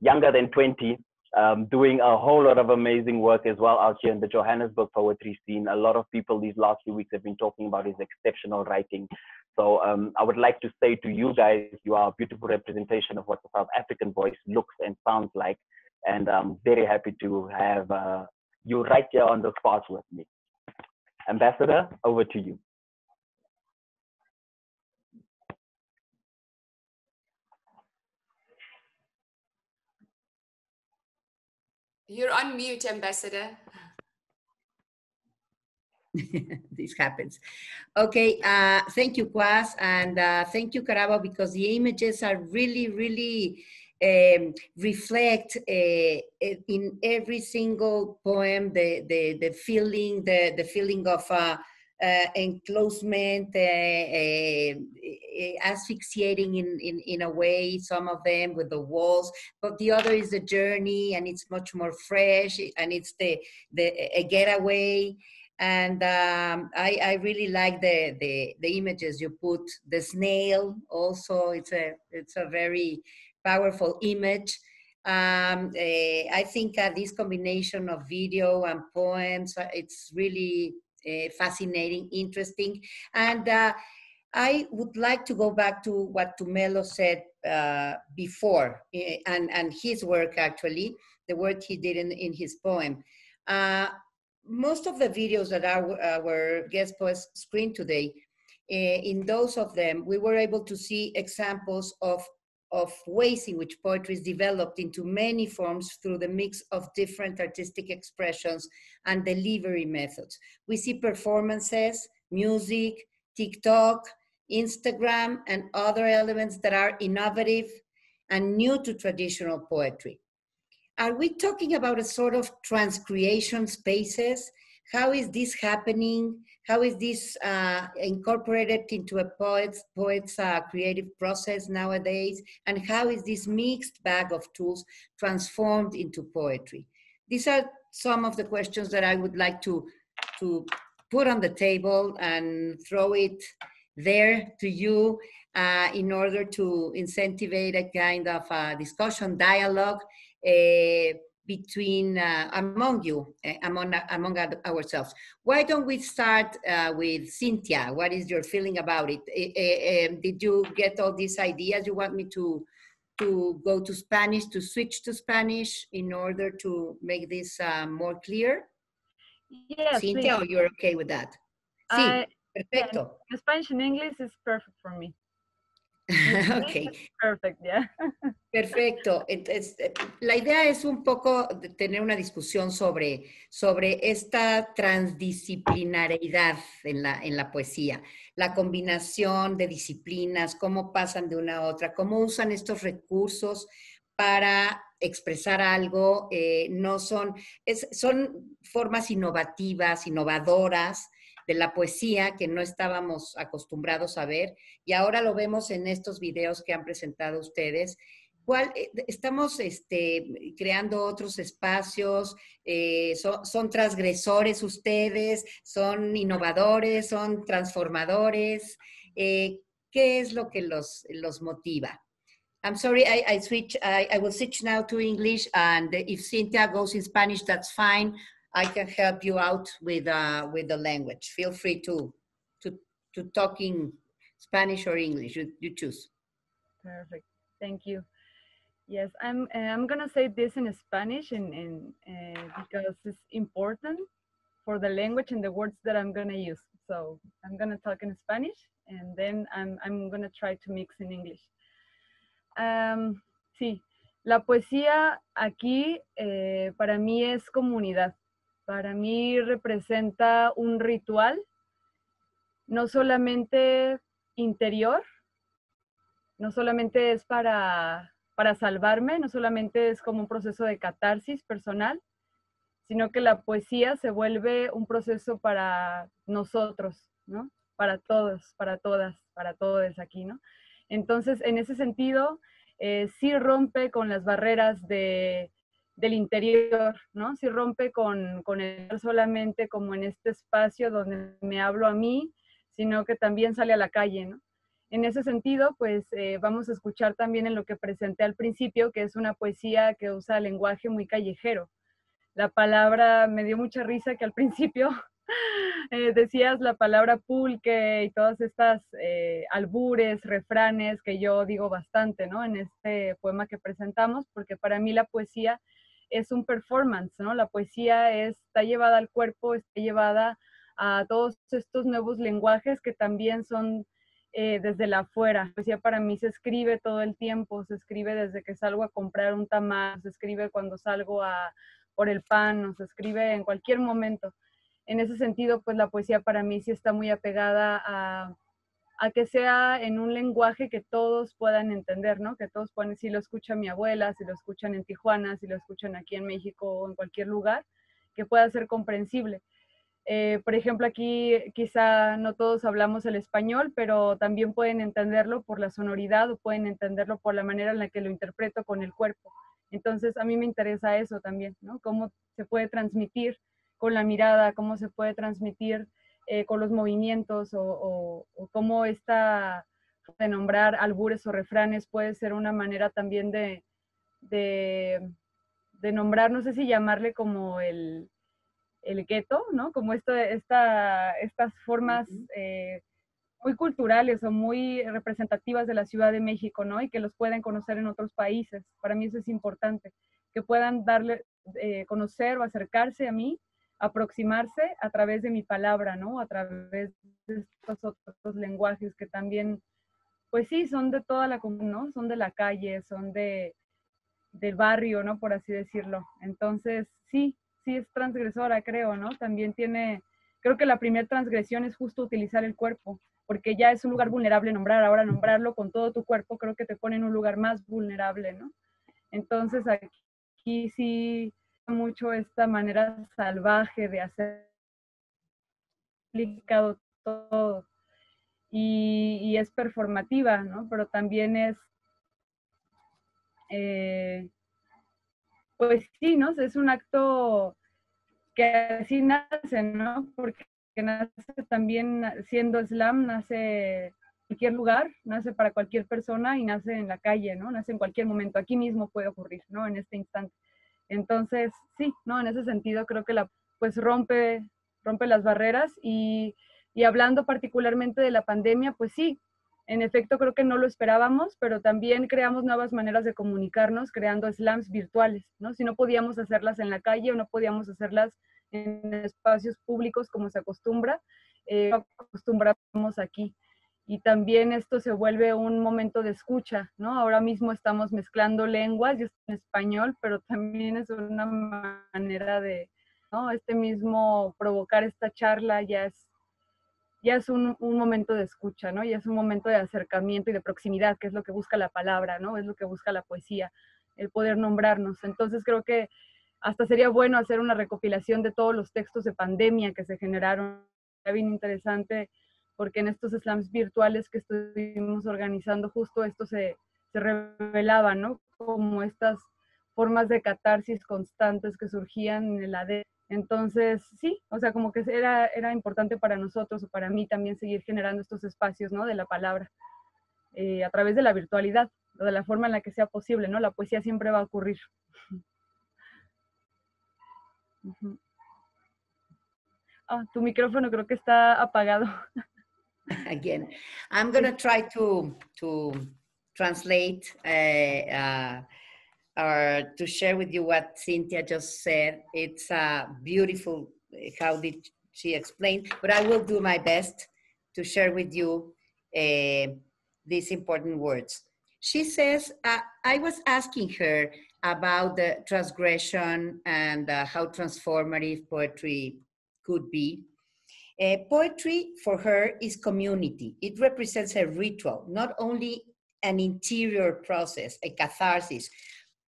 younger than 20, um, doing a whole lot of amazing work as well out here in the Johannesburg poetry scene. A lot of people these last few weeks have been talking about his exceptional writing. So um, I would like to say to you guys, you are a beautiful representation of what the South African voice looks and sounds like. And I'm very happy to have uh, you right here on the spot with me. Ambassador, over to you. you're on mute ambassador this happens. Okay, uh, thank you, Quaz, and uh, thank you, Karabo, because the images are really, really um, reflect uh, in every single poem the the, the feeling, the the feeling of uh, uh, enclosement, uh, uh, asphyxiating in, in in a way. Some of them with the walls, but the other is the journey, and it's much more fresh, and it's the the a getaway and um, I, I really like the, the the images you put. The snail also it's a it's a very powerful image. Um, eh, I think uh, this combination of video and poems uh, it's really uh, fascinating, interesting, and. Uh, I would like to go back to what Tumelo said uh, before, eh, and, and his work actually, the work he did in, in his poem. Uh, most of the videos that our, our guest poets screened today, uh, in those of them, we were able to see examples of, of ways in which poetry is developed into many forms through the mix of different artistic expressions and delivery methods. We see performances, music, TikTok, Instagram, and other elements that are innovative and new to traditional poetry are we talking about a sort of transcreation spaces? How is this happening? How is this uh, incorporated into a poet's, poet's uh, creative process nowadays? And how is this mixed bag of tools transformed into poetry? These are some of the questions that I would like to, to put on the table and throw it there to you uh, in order to incentivize a kind of uh, discussion, dialogue, uh, between uh, among you, uh, among among ourselves. Why don't we start uh, with Cynthia? What is your feeling about it? Uh, did you get all these ideas you want me to to go to Spanish, to switch to Spanish in order to make this uh, more clear? Yes, Cynthia, please. you're okay with that? Sí, perfecto. yeah, Spanish and English is perfect for me. ok. Perfect, yeah. Perfecto. Entonces, eh, la idea es un poco tener una discusión sobre, sobre esta transdisciplinariedad en la, en la poesía, la combinación de disciplinas, cómo pasan de una a otra, cómo usan estos recursos para expresar algo, eh, no son, es- son formas innovativas, innovadoras de la poesía que no estábamos acostumbrados a ver y ahora lo vemos en estos videos que han presentado ustedes. ¿Cuál, eh, estamos este, creando otros espacios, eh, son, transgresores ustedes, son innovadores, son transformadores. Eh, ¿Qué es lo que los, los motiva? I'm sorry, I, I switch. I, I will switch now to English, and if Cynthia goes in Spanish, that's fine. I can help you out with uh, with the language. Feel free to to to talk in Spanish or English. You, you choose. Perfect. Thank you. Yes, I'm uh, I'm gonna say this in Spanish and, uh, because it's important for the language and the words that I'm gonna use. So I'm gonna talk in Spanish and then I'm I'm gonna try to mix in English. Am, sí, la poesía aquí eh, para mí es comunidad. Para mí representa un ritual, no solamente interior, no solamente es para, para salvarme, no solamente es como un proceso de catarsis personal, sino que la poesía se vuelve un proceso para nosotros, ¿no? Para todos, para todas, para todos aquí, ¿no? Entonces, en ese sentido, eh, sí rompe con las barreras de, del interior, ¿no? Sí rompe con, con el solamente como en este espacio donde me hablo a mí, sino que también sale a la calle, ¿no? En ese sentido, pues eh, vamos a escuchar también en lo que presenté al principio, que es una poesía que usa lenguaje muy callejero. La palabra, me dio mucha risa que al principio eh, decías la palabra pulque y todas estas eh, albures, refranes que yo digo bastante, ¿no? En este poema que presentamos, porque para mí la poesía es un performance, ¿no? La poesía es- está llevada al cuerpo, está llevada a todos estos nuevos lenguajes que también son eh, desde la afuera. La poesía para mí se escribe todo el tiempo, se escribe desde que salgo a comprar un tamal, se escribe cuando salgo a por el pan, o se escribe en cualquier momento. En ese sentido, pues la poesía para mí sí está muy apegada a, a que sea en un lenguaje que todos puedan entender, ¿no? Que todos puedan, si lo escucha mi abuela, si lo escuchan en Tijuana, si lo escuchan aquí en México o en cualquier lugar, que pueda ser comprensible. Eh, por ejemplo, aquí quizá no todos hablamos el español, pero también pueden entenderlo por la sonoridad o pueden entenderlo por la manera en la que lo interpreto con el cuerpo. Entonces, a mí me interesa eso también, ¿no? Cómo se puede transmitir con la mirada, cómo se puede transmitir eh, con los movimientos o, o- o cómo esta de nombrar albures o refranes puede ser una manera también de, de, de nombrar, no sé si llamarle como el, el gueto, ¿no? Como esta, esta, estas formas eh, muy culturales o muy representativas de la Ciudad de México, ¿no? Y que los pueden conocer en otros países. Para mí eso es importante, que puedan darle, eh, conocer o acercarse a mí, aproximarse a través de mi palabra, ¿no? A través de estos otros lenguajes que también, pues sí, son de toda la comunidad, ¿no? Son de la calle, son de, del barrio, ¿no? Por así decirlo. Entonces, sí, sí es transgresora, creo, ¿no? También tiene, creo que la primera transgresión es justo utilizar el cuerpo, porque ya es un lugar vulnerable nombrar, ahora nombrarlo con todo tu cuerpo creo que te pone en un lugar más vulnerable, ¿no? Entonces aquí sí mucho esta manera salvaje de hacer aplicado todo y, es performativa, ¿no? Pero también es eh, pues sí, ¿no? Es un acto que así nace, ¿no? Porque nace también siendo slam, nace cualquier lugar, nace para cualquier persona y nace en la calle, ¿no? Nace en cualquier momento, aquí mismo puede ocurrir, ¿no? En este instante. Entonces, sí, ¿no? En ese sentido creo que la, pues rompe, rompe las barreras y, y hablando particularmente de la pandemia, pues sí, En efecto, creo que no lo esperábamos, pero también creamos nuevas maneras de comunicarnos creando slams virtuales, ¿no? Si no podíamos hacerlas en la calle o no podíamos hacerlas en espacios públicos como se acostumbra, eh, acostumbramos aquí. Y también esto se vuelve un momento de escucha, ¿no? Ahora mismo estamos mezclando lenguas, yo estoy en español, pero también es una manera de, ¿no? Este mismo provocar esta charla ya es ya es un, un, momento de escucha, ¿no? Ya es un momento de acercamiento y de proximidad, que es lo que busca la palabra, ¿no? Es lo que busca la poesía, el poder nombrarnos. Entonces creo que hasta sería bueno hacer una recopilación de todos los textos de pandemia que se generaron. Está bien interesante porque en estos slams virtuales que estuvimos organizando, justo esto se, revelaba, ¿no? Como estas formas de catarsis constantes que surgían en el AD entonces, sí, o sea, como que era, era importante para nosotros o para mí también seguir generando estos espacios, ¿no? De la palabra, eh, a través de la virtualidad, o de la forma en la que sea posible, ¿no? La poesía siempre va a ocurrir. Ah, tu micrófono creo que está apagado. Again, I'm going to try to, to translate uh, uh, or to share with you what Cynthia just said. It's uh, beautiful how did she explain, but I will do my best to share with you uh, these important words. She says, uh, I was asking her about the transgression and uh, how transformative poetry could be. Uh, poetry for her is community. It represents a ritual, not only an interior process, a catharsis,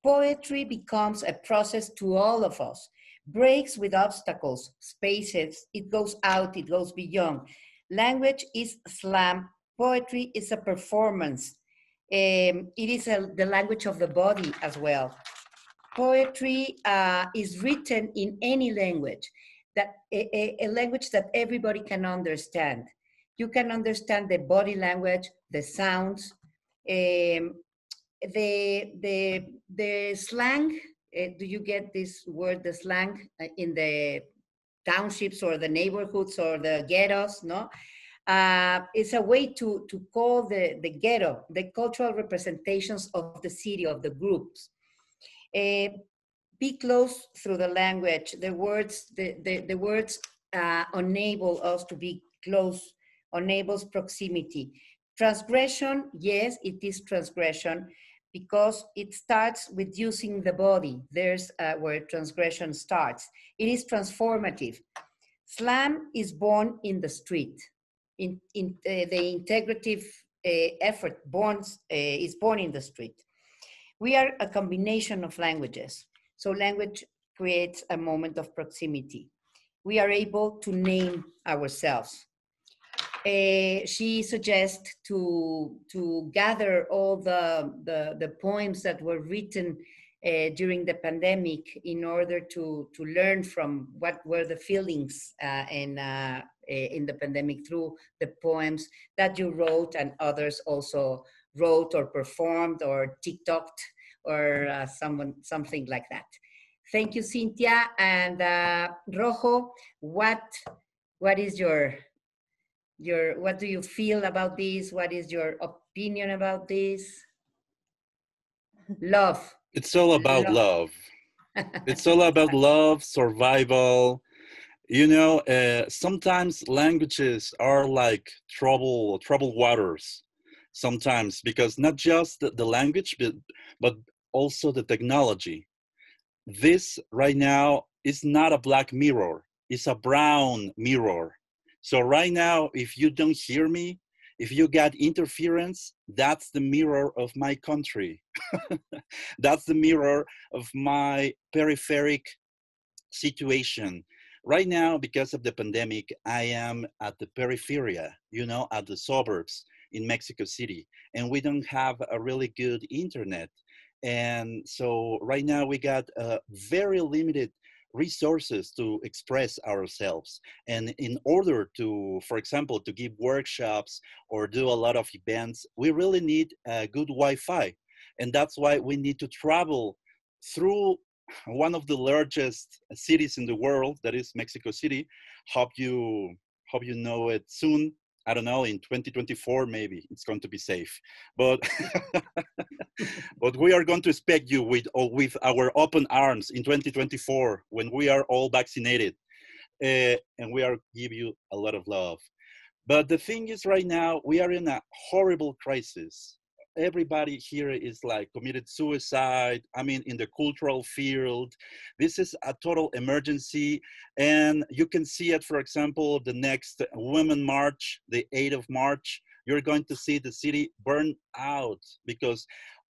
Poetry becomes a process to all of us, breaks with obstacles, spaces, it goes out, it goes beyond. Language is slam, poetry is a performance. Um, it is a, the language of the body as well. Poetry uh, is written in any language, that a, a, language that everybody can understand. You can understand the body language, the sounds, um, the the the slang. Uh, do you get this word the slang uh, in the townships or the neighborhoods or the ghettos no? Uh, it's a way to to call the the ghetto the cultural representations of the city of the groups. Uh, be close through the language the words the the, the words uh, enable us to be close enables proximity transgression yes it is transgression because it starts with using the body. There's uh, where transgression starts. It is transformative. Slam is born in the street. In, in uh, the integrative uh, effort born, uh, is born in the street. We are a combination of languages. So language creates a moment of proximity. We are able to name ourselves. Uh, she suggests to to gather all the, the, the poems that were written uh, during the pandemic in order to to learn from what were the feelings uh, in in the pandemic through the poems that you wrote and others also wrote or performed or TikToked or uh, someone something like that. Thank you, Cynthia and uh, Rojo. What what is your your what do you feel about this what is your opinion about this love it's all about love, love. it's all about love survival you know uh, sometimes languages are like trouble troubled waters sometimes because not just the, the language but but also the technology this right now is not a black mirror it's a brown mirror so right now, if you don't hear me, if you get interference, that's the mirror of my country. that's the mirror of my peripheric situation. Right now, because of the pandemic, I am at the peripheria, you know, at the suburbs in Mexico City, and we don't have a really good internet. And so right now we got a very limited resources to express ourselves. And in order to, for example, to give workshops or do a lot of events, we really need a good Wi-Fi. And that's why we need to travel through one of the largest cities in the world, that is Mexico City. Hope you, hope you know it soon. I don't know, in 2024, maybe it's going to be safe. But, but we are going to expect you with, oh, with our open arms in 2024 when we are all vaccinated. Uh, and we are give you a lot of love. But the thing is right now, we are in a horrible crisis everybody here is like committed suicide i mean in the cultural field. This is a total emergency and you can see it for example the next women march the 8th of march. You're going to see the city burn out because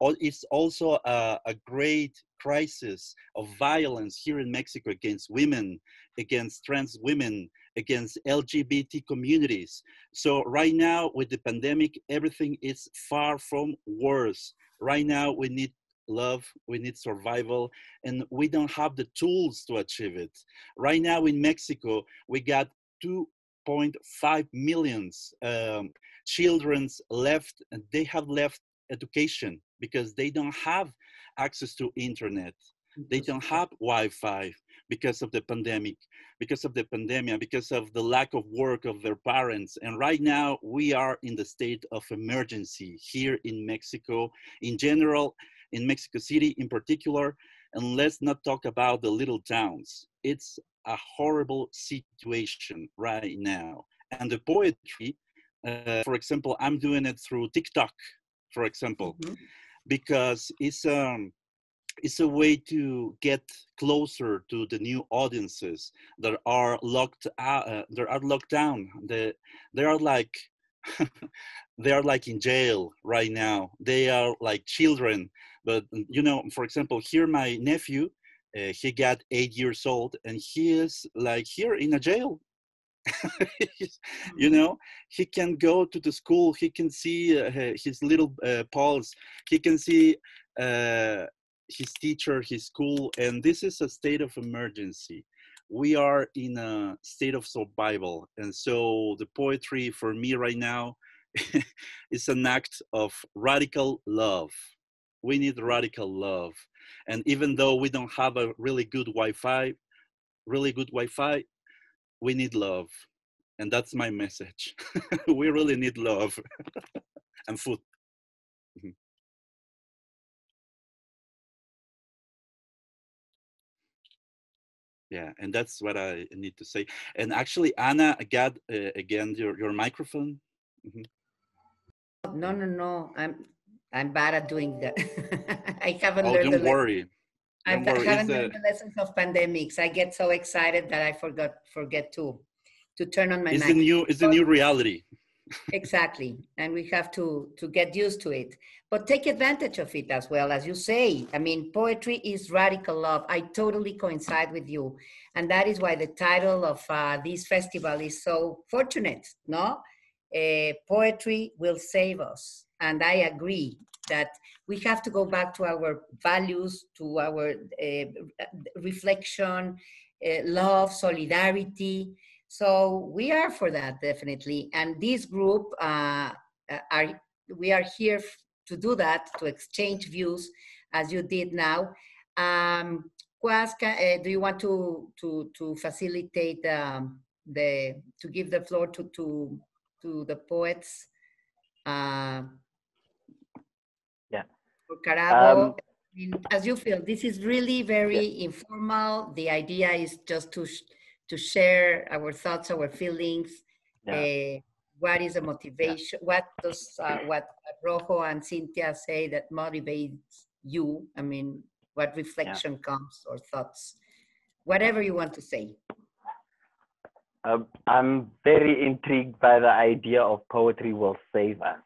it's also a, a, great crisis of violence here in Mexico against women, against trans women, against LGBT communities. So right now with the pandemic, everything is far from worse. Right now we need love, we need survival, and we don't have the tools to achieve it. Right now in Mexico, we got 2.5 millions um, children's left, and they have left education because they don't have access to internet they don't have wi-fi because of the pandemic because of the pandemic because of the lack of work of their parents. And right now we are in the state of emergency here in mexico in general in mexico city in particular. And let's not talk about the little towns. It's a horrible situation right now. And the poetry uh, for example i'm doing it through tiktok for example mm-hmm. because it's um it's a way to get closer to the new audiences that are locked out uh, that are locked down. They they are like they are like in jail right now. They are like children. But you know for example here my nephew uh, he got eight years old and he is like here in a jail. You know he can go to the school. He can see uh, his little uh, pulse he can see uh, his teacher his school and this is a state of emergency. We are in a state of survival and so the poetry for me right now is an act of radical love. We need radical love and even though we don't have a really good wi-fi really good wi-fi we need love and that's my message. We really need love and food yeah and that's what i need to say and actually anna got uh, again your, your microphone mm-hmm. no no no i'm i'm bad at doing that i haven't oh, learned don't worry I haven't learned the lessons of pandemics. I get so excited that I forgot forget to to turn on my. It's a new. It's a new reality. Exactly, and we have to to get used to it, but take advantage of it as well as you say. I mean, poetry is radical love. I totally coincide with you, and that is why the title of uh, this festival is so fortunate. No, uh, poetry will save us, and I agree that we have to go back to our values, to our uh, reflection, uh, love, solidarity. So we are for that definitely. And this group uh, are we are here to do that, to exchange views as you did now. Um, uh, do you want to to to facilitate um, the to give the floor to to to the poets? Uh, Carago, um, I mean, as you feel, this is really very yeah. informal. The idea is just to to share our thoughts, our feelings. Yeah. Uh, what is the motivation? Yeah. What does uh, what Rojo and Cynthia say that motivates you? I mean, what reflection comes or thoughts? Whatever you want to say. Um, I'm very intrigued by the idea of poetry will save us.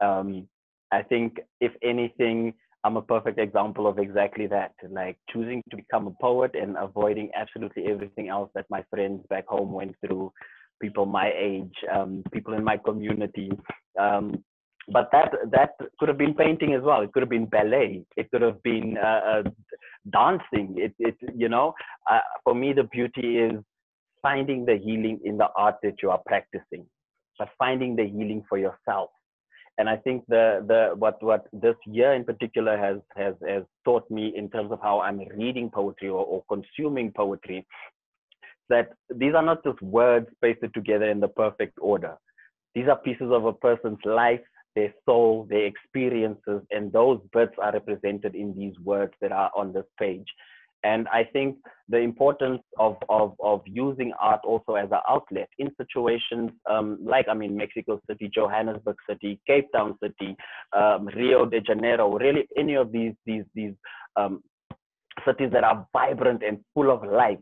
Um, I think, if anything, I'm a perfect example of exactly that. Like choosing to become a poet and avoiding absolutely everything else that my friends back home went through, people my age, um, people in my community. Um, but that that could have been painting as well. It could have been ballet. It could have been uh, uh, dancing. It, it you know, uh, for me the beauty is finding the healing in the art that you are practicing, but finding the healing for yourself and I think the the what what this year in particular has has has taught me in terms of how I'm reading poetry or, or consuming poetry that these are not just words pasted together in the perfect order. these are pieces of a person's life, their soul, their experiences, and those bits are represented in these words that are on this page. And I think the importance of, of, of using art also as an outlet in situations um, like, I mean, Mexico City, Johannesburg City, Cape Town City, um, Rio de Janeiro, really any of these, these, these um, cities that are vibrant and full of life.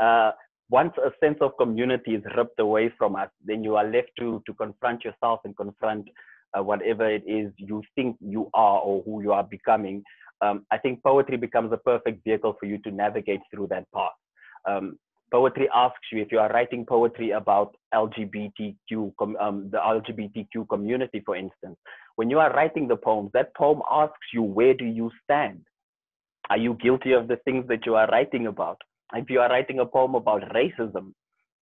Uh, once a sense of community is ripped away from us, then you are left to, to confront yourself and confront uh, whatever it is you think you are or who you are becoming. Um, I think poetry becomes a perfect vehicle for you to navigate through that path. Um, poetry asks you if you are writing poetry about LGBTQ, um, the LGBTQ community, for instance. When you are writing the poems, that poem asks you, where do you stand? Are you guilty of the things that you are writing about? If you are writing a poem about racism,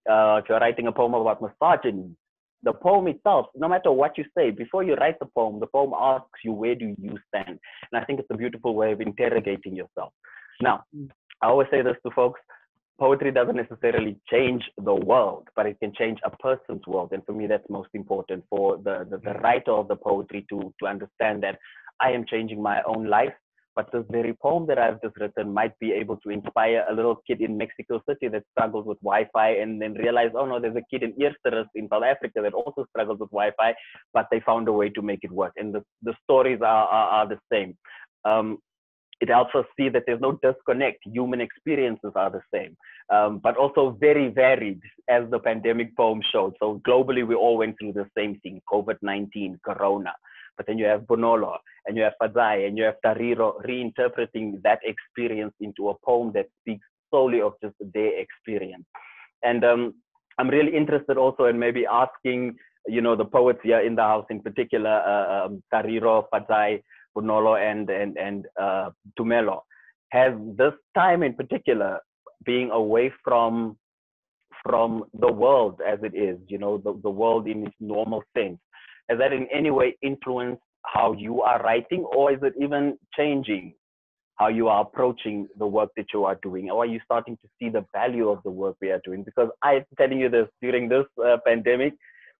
uh, if you're writing a poem about misogyny, the poem itself, no matter what you say, before you write the poem, the poem asks you, where do you stand? And I think it's a beautiful way of interrogating yourself. Now, I always say this to folks poetry doesn't necessarily change the world, but it can change a person's world. And for me, that's most important for the, the, the writer of the poetry to, to understand that I am changing my own life but this very poem that I've just written might be able to inspire a little kid in Mexico City that struggles with Wi-Fi and then realize, oh no, there's a kid in Eersterust in South Africa that also struggles with Wi-Fi, but they found a way to make it work. And the, the stories are, are, are the same. Um, it helps us see that there's no disconnect. Human experiences are the same, um, but also very varied, as the pandemic poem showed. So globally, we all went through the same thing: COVID-19, Corona. But then you have Bonolo and you have Fadzai and you have Tariro reinterpreting that experience into a poem that speaks solely of just their experience. And um, I'm really interested also in maybe asking, you know, the poets here in the house in particular, uh, um, Tariro, Fadzai, Bonolo, and, and, and uh, Tumelo, has this time in particular being away from from the world as it is, you know, the, the world in its normal sense, has that in any way influenced how you are writing or is it even changing how you are approaching the work that you are doing? Or are you starting to see the value of the work we are doing? Because i'm telling you this during this uh, pandemic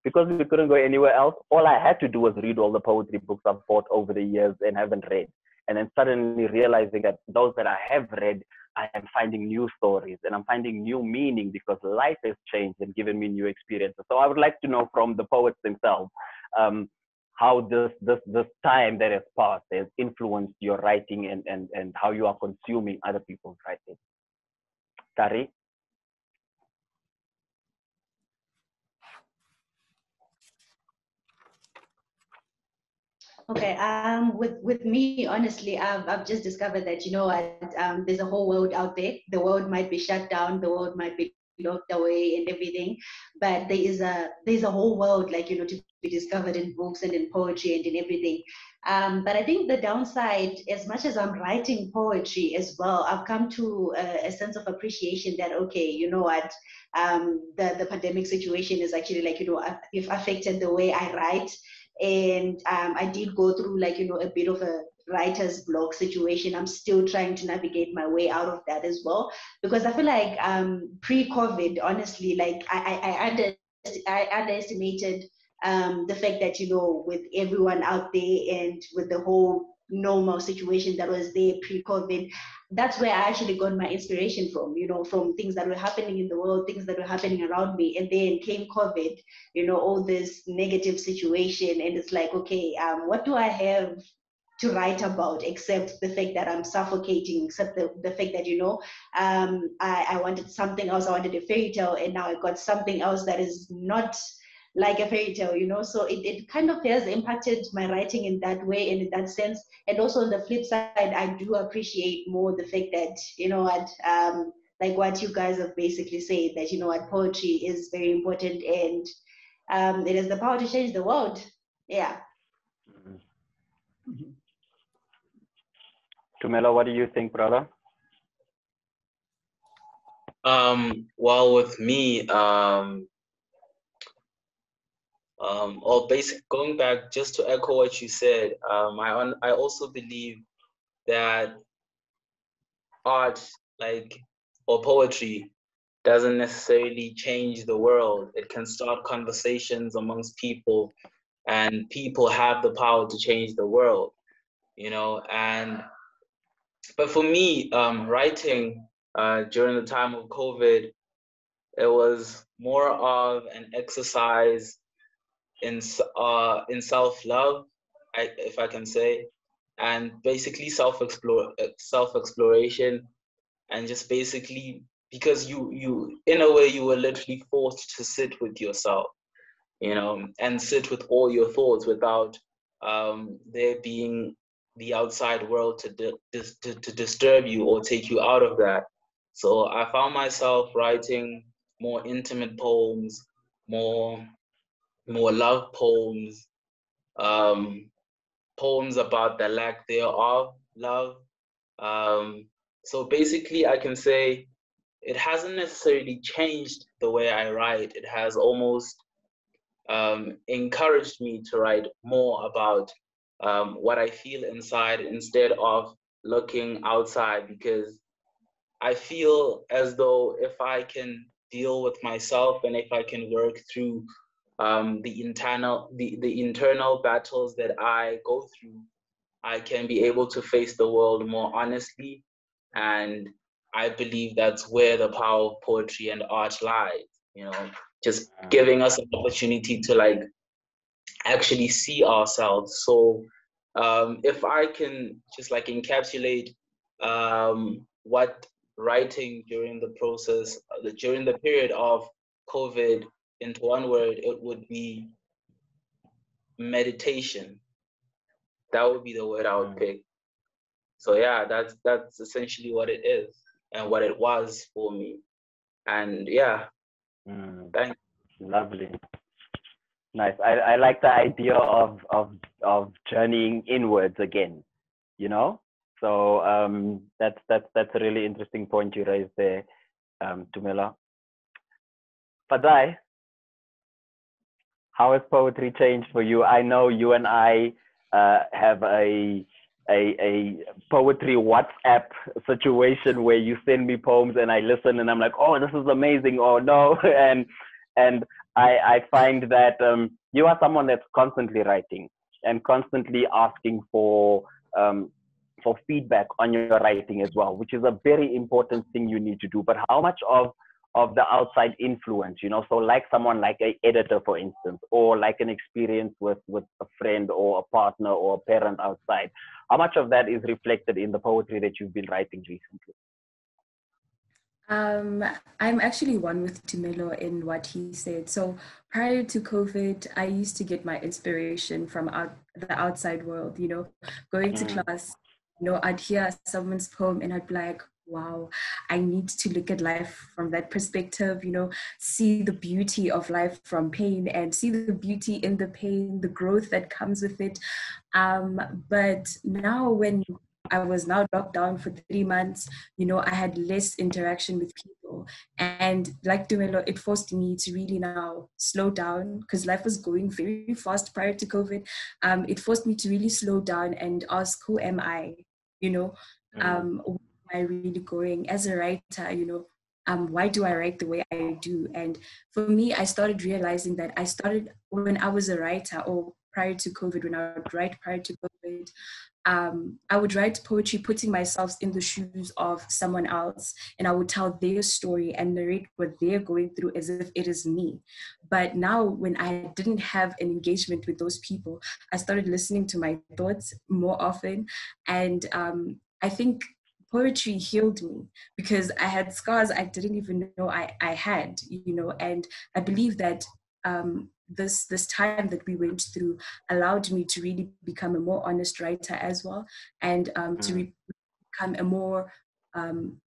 because we couldn't go anywhere else all i had to do was read all the poetry books i've bought over the years and haven't read. And then suddenly realizing that those that i have read I am finding new stories and I'm finding new meaning because life has changed and given me new experiences. So I would like to know from the poets themselves um, how this, this, this time that has passed has influenced your writing and, and, and how you are consuming other people's writing. Tari? Okay, um, with with me, honestly, I've I've just discovered that you know, um, there's a whole world out there. The world might be shut down. The world might be locked away and everything, but there is a there's a whole world like you know to be discovered in books and in poetry and in everything. Um, but I think the downside, as much as I'm writing poetry as well, I've come to a, a sense of appreciation that okay, you know what, um, the the pandemic situation is actually like you know if affected the way I write and um, I did go through like you know a bit of a writer's block situation. I'm still trying to navigate my way out of that as well because I feel like um, pre-COVID, honestly, like I I, I, under, I underestimated um, the fact that you know with everyone out there and with the whole normal situation that was there pre-COVID, that's where I actually got my inspiration from, you know, from things that were happening in the world, things that were happening around me. And then came COVID, you know, all this negative situation. And it's like, okay, um, what do I have to write about except the fact that I'm suffocating, except the, the fact that, you know, um, I, I wanted something else. I wanted a fairy tale. And now I got something else that is not like a fairy tale, you know. So it, it kind of has impacted my writing in that way and in that sense. And also on the flip side, I do appreciate more the fact that, you know what, um, like what you guys have basically said, that, you know what, poetry is very important and um, it has the power to change the world. Yeah. Mm-hmm. Tumelo, what do you think, brother? Um, well, with me, um, um, or basic going back just to echo what you said, um, I I also believe that art, like or poetry, doesn't necessarily change the world. It can start conversations amongst people, and people have the power to change the world, you know. And but for me, um, writing uh, during the time of COVID, it was more of an exercise in uh, in self love, if I can say, and basically self explore self exploration, and just basically because you you in a way you were literally forced to sit with yourself, you know, and sit with all your thoughts without um, there being the outside world to, di- to to disturb you or take you out of that. So I found myself writing more intimate poems, more more love poems, um, poems about the lack thereof love. Um, so basically, I can say it hasn't necessarily changed the way I write. It has almost um, encouraged me to write more about um, what I feel inside instead of looking outside because I feel as though if I can deal with myself and if I can work through um, the internal the, the internal battles that I go through, I can be able to face the world more honestly. And I believe that's where the power of poetry and art lies, you know, just giving us an opportunity to like actually see ourselves. So um, if I can just like encapsulate um, what writing during the process, uh, during the period of COVID into one word, it would be meditation. That would be the word I would pick. So yeah, that's that's essentially what it is and what it was for me. And yeah, Mm, thank lovely. Nice. I, I like the idea of of of journeying inwards again. You know, so um, that's that's that's a really interesting point you raised there, um, Tumelo. Fadzai, how has poetry changed for you? I know you and I uh, have a a a poetry WhatsApp situation where you send me poems and I listen and I'm like, oh, this is amazing, or no, and and I I find that um, you are someone that's constantly writing and constantly asking for um, for feedback on your writing as well, which is a very important thing you need to do. But how much of of the outside influence, you know, so like someone like a editor, for instance, or like an experience with with a friend or a partner or a parent outside, how much of that is reflected in the poetry that you've been writing recently? Um, I'm actually one with Tumelo in what he said. So prior to COVID, I used to get my inspiration from out the outside world, you know, going to Mm. class, you know, I'd hear someone's poem and I'd be like, wow, I need to look at life from that perspective, you know, see the beauty of life from pain and see the beauty in the pain, the growth that comes with it. Um, but now when I was now locked down for three months. You know, I had less interaction with people. And like Tumelo, it forced me to really now slow down because life was going very fast prior to COVID. Um, it forced me to really slow down and ask, who am I? You know, um, where am I really going as a writer? You know, um, why do I write the way I do? And for me, I started realizing that I started when I was a writer or prior to COVID, when I would write prior to COVID, um, I would write poetry putting myself in the shoes of someone else and I would tell their story and narrate what they're going through as if it is me. But now, when I didn't have an engagement with those people, I started listening to my thoughts more often. And um, I think poetry healed me because I had scars I didn't even know I, I had, you know, and I believe that um, this this time that we went through allowed me to really become a more honest writer as well and um, to re- become a more um,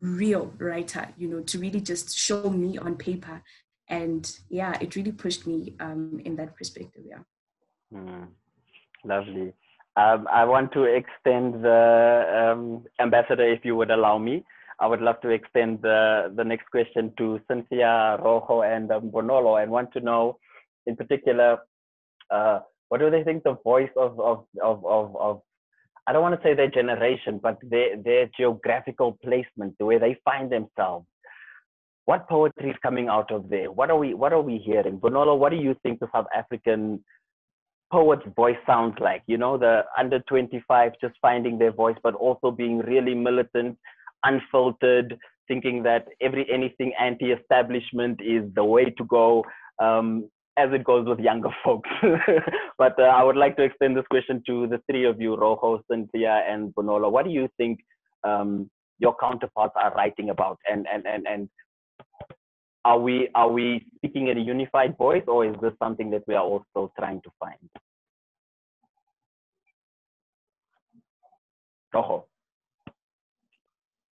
real writer you know to really just show me on paper. And yeah it really pushed me um, in that perspective yeah. Mm, lovely. Um, I want to extend the um, ambassador, if you would allow me. I would love to extend the, the next question to Cynthia, Rojo, and um, Bonolo, and want to know, in particular, uh, what do they think the voice of of of of, of I don't want to say their generation, but their their geographical placement, the way they find themselves, what poetry is coming out of there? What are we what are we hearing? Bonolo, what do you think the South African poet's voice sounds like? You know, the under 25 just finding their voice, but also being really militant, unfiltered, thinking that every anything anti-establishment is the way to go. Um, as it goes with younger folks. but uh, I would like to extend this question to the three of you, Rojo, Cynthia, and Bonolo. What do you think um, your counterparts are writing about, and and and and are we are we speaking in a unified voice, or is this something that we are also trying to find? Rojo.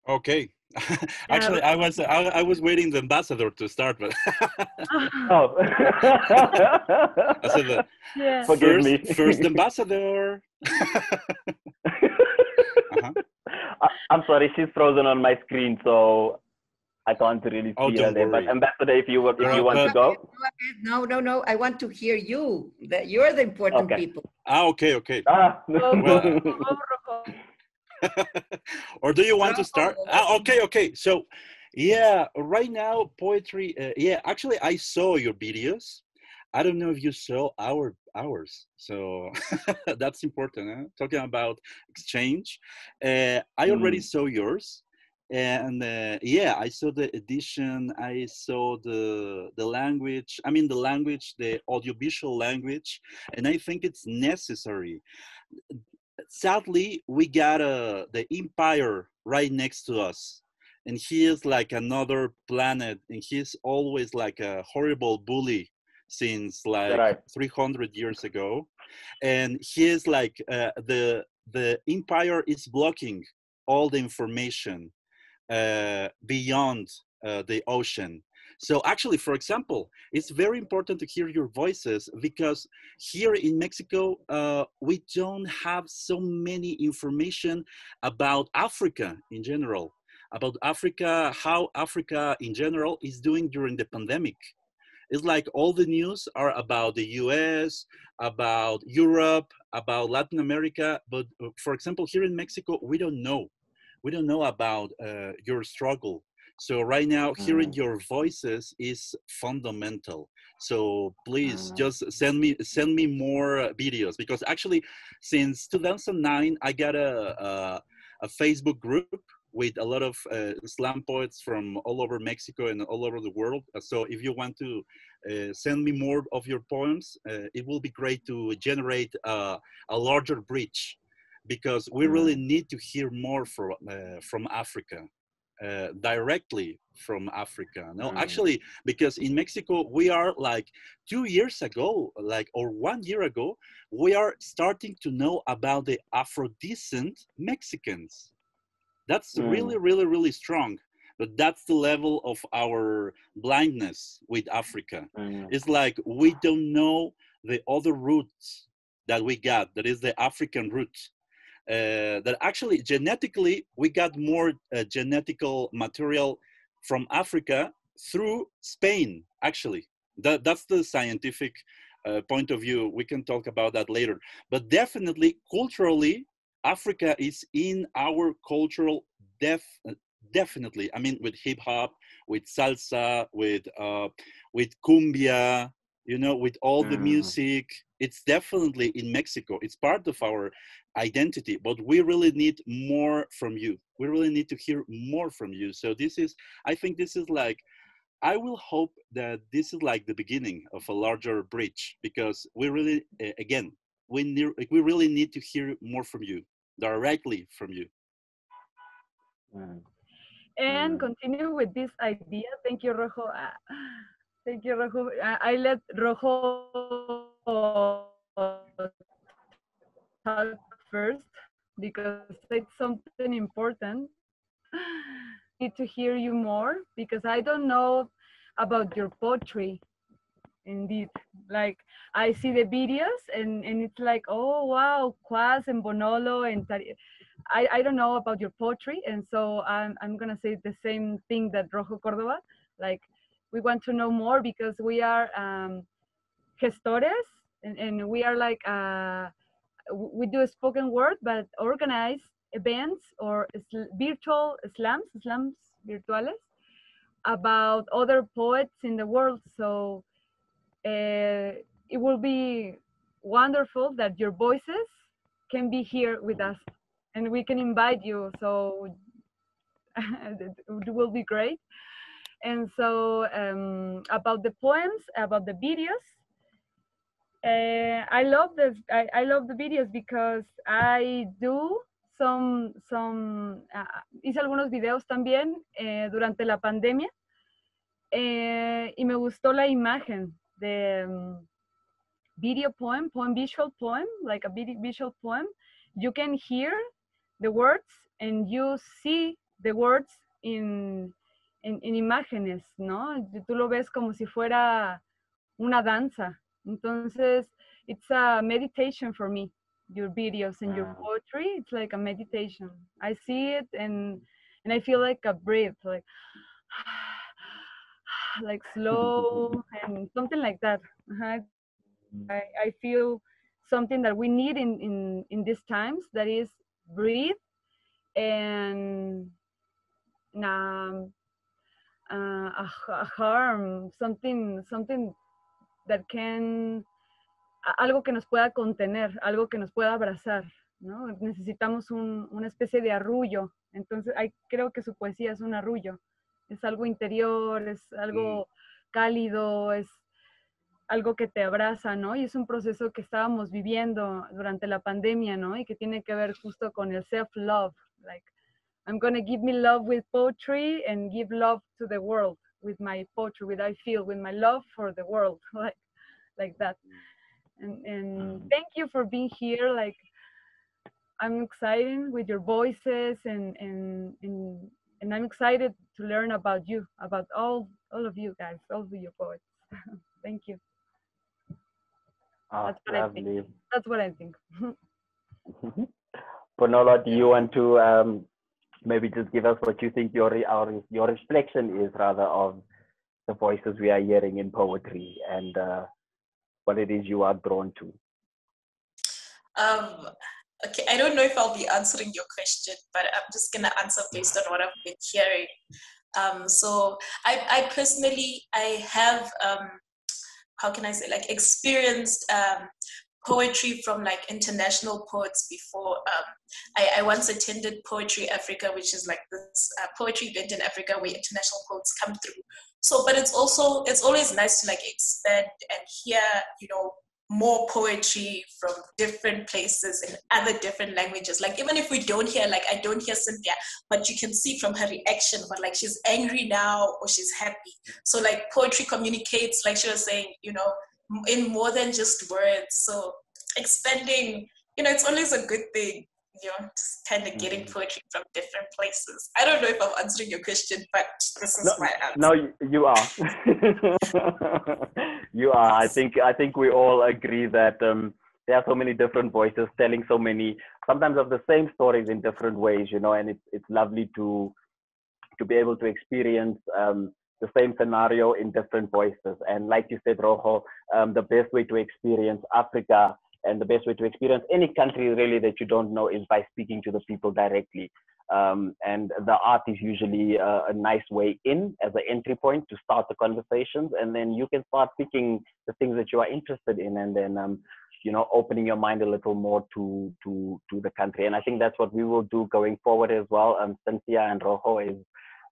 Okay. Actually, I was I, I, was waiting the ambassador to start, but oh, I said the yeah. Forgive first, me. first ambassador. uh-huh. I, I'm sorry, she's frozen on my screen, so I can't really see oh, her there. But ambassador, if you if you want to go, no, no, no. I want to hear you. That you're the important Okay. people. Ah, okay, okay. Ah. Well, or do you want to start? Ah, okay, okay. So, yeah, right now poetry. Uh, yeah, actually, I saw your videos. I don't know if you saw our ours. So that's important. Huh? Talking about exchange, uh, I already Mm. saw yours, and uh, yeah, I saw the edition. I saw the the language. I mean, the language, the audiovisual language, and I think it's necessary sadly we got uh, the empire right next to us and he is like another planet and he's always like a horrible bully since like Right. 300 years ago and he is like uh, the the empire is blocking all the information beyond uh, the ocean. So actually for example it's very important to hear your voices because here in mexico uh, we don't have so many information about africa in general about africa how africa in general is doing during the pandemic. It's like all the news are about the us about europe about latin america but uh, for example here in mexico we don't know we don't know about uh, your struggle. So right now hearing your voices is fundamental. So please just send me send me more videos because actually since 2009 i got a a, a facebook group with a lot of uh, slam poets from all over mexico and all over the world. Uh, so if you want to uh, send me more of your poems uh, it will be great to generate uh, a larger bridge because we really need to hear more from uh, from africa uh, directly from Africa. No, Mm. actually, because in Mexico we are like two years ago, like or one year ago, we are starting to know about the Afro-descent Mexicans. That's Mm. really, really, really strong. But that's the level of our blindness with Africa. Mm. It's like we don't know the other roots that we got. That is the African root uh, that actually genetically we got more uh, genetical material from Africa through Spain. Actually, that, that's the scientific uh, point of view. We can talk about that later. But definitely, culturally, Africa is in our cultural def. Definitely, I mean, with hip hop, with salsa, with uh, with cumbia, you know, with all the Mm. music. It's definitely in Mexico. It's part of our identity, but we really need more from you. We really need to hear more from you. So this is, I think this is like, I will hope that this is like the beginning of a larger bridge because we really, uh, again, we need, we really need to hear more from you, directly from you. Mm. and continue with this idea. Thank you, Rojo. Thank you, Rojo. I, I let Rojo talk first because it's something important. Need to hear you more because I don't know about your poetry. Indeed, like I see the videos and and it's like, oh wow, Quaz and Bonolo and I, I don't know about your poetry, and so I'm, I'm gonna say the same thing that Rojo Cordova. Like, we want to know more because we are um, gestores, and, and we are like uh, we do a spoken word, but organize events or virtual slams, slams virtuales, about other poets in the world. So uh, it will be wonderful that your voices can be here with us and we can invite you. So it will be great. And so um, about the poems, about the videos, uh, I love this. I, I love the videos because I do some, some, uh, hice algunos videos también eh, durante la pandemia eh, y me gustó la imagen de um, video poem, poem visual poem, like a visual poem. You can hear the words and you see the words in, en, en, imágenes, ¿no? Tú lo ves como si fuera una danza. Entonces, it's a meditation for me. Your videos and your poetry, it's like a meditation. I see it and and I feel like a breath, like like slow and something like that. Uh-huh. I, I feel something that we need in, in, in these times that is breathe and um, uh, a, a harm, something, something that can, algo que nos pueda contener, algo que nos pueda abrazar, ¿no? Necesitamos un, una especie de arrullo, entonces hay, creo que su poesía es un arrullo, es algo interior, es algo cálido, es algo que te abraza, ¿no? Y es un proceso que estábamos viviendo durante la pandemia, ¿no? Y que tiene que ver justo con el self-love, like, I'm going to give me love with poetry and give love to the world with my poetry, with I feel, with my love for the world, like, like that. And, and thank you for being here. Like, I'm excited with your voices and, and, and, and I'm excited to learn about you, about all, all of you guys, all of your poets. thank you. Oh, That's what lovely. I think. That's what I think. Bonolo, do you want to um, maybe just give us what you think your our, your reflection is rather of the voices we are hearing in poetry and uh, what it is you are drawn to? Um, okay, I don't know if I'll be answering your question, but I'm just gonna answer based on what I've been hearing. Um, so I, I personally, I have, um, how can I say, like experienced um, poetry from like international poets before. Um, I, I once attended Poetry Africa, which is like this uh, poetry event in Africa where international poets come through. So, but it's also it's always nice to like expand and hear, you know, more poetry from different places in other different languages. Like even if we don't hear, like I don't hear Cynthia, but you can see from her reaction, but like she's angry now or she's happy. So like poetry communicates, like she was saying, you know, in more than just words. So expanding, you know, it's always a good thing. You know, just kind of getting poetry from different places. I don't know if I'm answering your question, but this is No, my answer. no, you- you are. you are. I think I think we all agree that um, there are so many different voices telling so many, sometimes of the same stories in different ways. You know, and it's it's lovely to to be able to experience um, the same scenario in different voices. And like you said, Rojo, um, the best way to experience Africa and the best way to experience any country really that you don't know is by speaking to the people directly. Um, and the art is usually a, a nice way in as an entry point to start the conversations. And then you can start picking the things that you are interested in and then, um, you know, opening your mind a little more to, to, to the country. And I think that's what we will do going forward as well. Um, Cynthia and Rojo is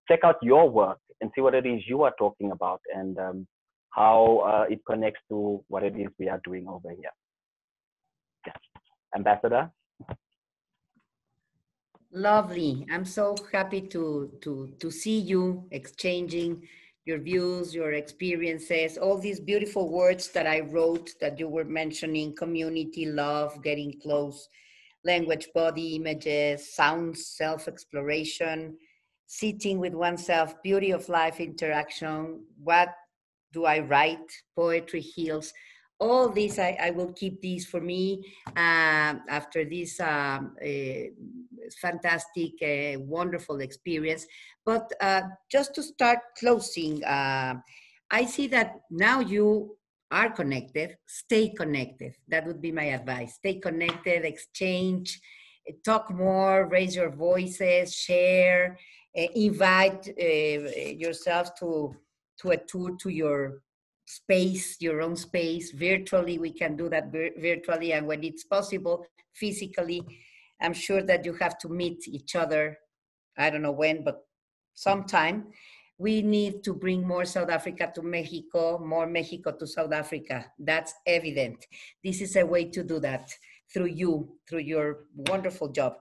check out your work and see what it is you are talking about and um, how uh, it connects to what it is we are doing over here. Yeah. Ambassador? Lovely. I'm so happy to to to see you exchanging your views, your experiences, all these beautiful words that I wrote that you were mentioning, community, love, getting close, language, body images, sounds, self-exploration, sitting with oneself, beauty of life interaction, what do I write, poetry heals, all these, I, I will keep these for me um, after this um, uh, fantastic, uh, wonderful experience. But uh, just to start closing, uh, I see that now you are connected, stay connected. That would be my advice. Stay connected, exchange, talk more, raise your voices, share, uh, invite uh, yourself to to a tour to your space, your own space, virtually. We can do that vir- virtually, and when it's possible, physically. I'm sure that you have to meet each other. I don't know when, but sometime. We need to bring more South Africa to Mexico, more Mexico to South Africa. That's evident. This is a way to do that through you, through your wonderful job.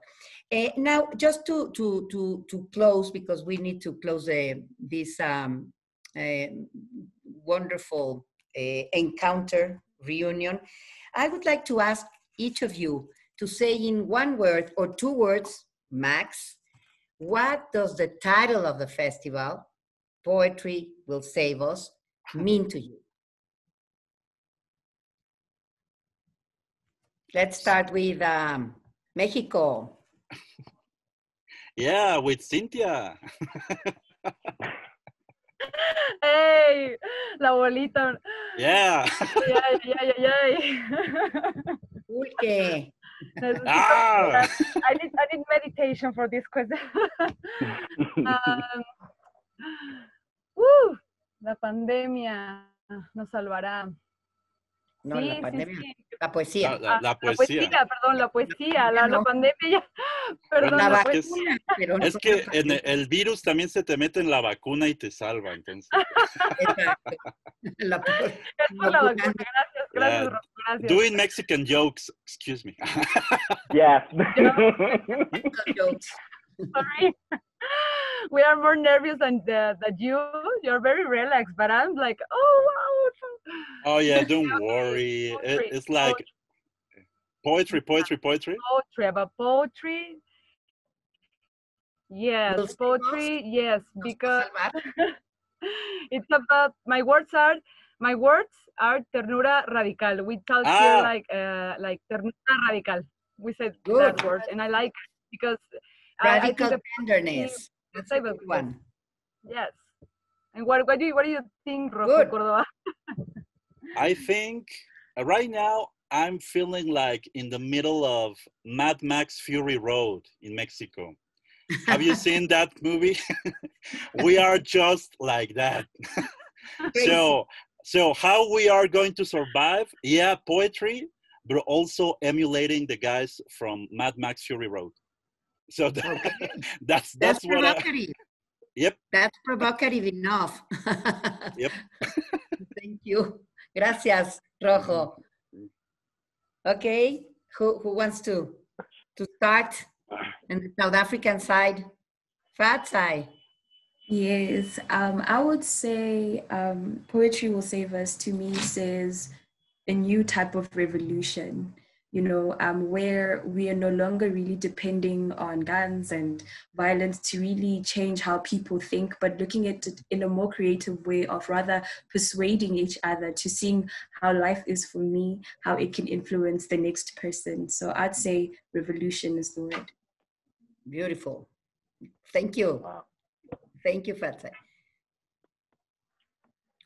Uh, now, just to to to to close, because we need to close uh, this um, uh, wonderful encounter reunion. I would like to ask each of you to say in one word or two words, max, what does the title of the festival, Poetry Will Save Us, mean to you? Let's start with um, Mexico. Yeah, with Cynthia. hey, la bolita. Yeah. Yay, yay, yay, Pulque. Ah. I need I need meditation for this question. um, uh, la pandemia nos salvará. No, Sí, la pandemia, sí. la poesía. La, la- la La poesía. perdón, la poesía, la, la no. pandemia ya, perdón, la es que es- poesía. pero no Es que en el, el virus también se te mete en la vacuna y te salva, entonces. Exacto. La, Es por la vacuna, gracias, gracias. Rob, gracias. Doing Mexican jokes, excuse me. Yes. Sorry. We are more nervous than the, that you. You're very relaxed, but I'm like, oh wow. Oh yeah, don't worry. It, it's like poetry, poetry, poetry. Poetry about poetry. Yes, poetry. Yes, because it's about my words are my words are ternura radical. We talk Ah. here like uh, like ternura radical. We said that Good. word, and I like it because I- I think Radical the tenderness. That's a type of good one. Yes. And what what do you what do you think, Rojo Good. Cordova? I think uh, right now I'm feeling like in the middle of Mad Max Fury Road in Mexico. Have you seen that movie? we are just like that. so so how we are going to survive? Yeah, poetry, but also emulating the guys from Mad Max Fury Road. So that, that's that's, That's what I, provocative. yep, That's provocative enough. yep. Thank you. Gracias, Rojo. Okay, who, who wants to to start? in the South African side, Fadzai. Yes, um, I would say um, poetry will save us. To me, says a new type of revolution. You know, um, where we are no longer really depending on guns and violence to really change how people think, but looking at it in a more creative way of rather persuading each other to seeing how life is for me, how it can influence the next person. So I'd say revolution is the word. Beautiful. Thank you. Thank you, Fadzai.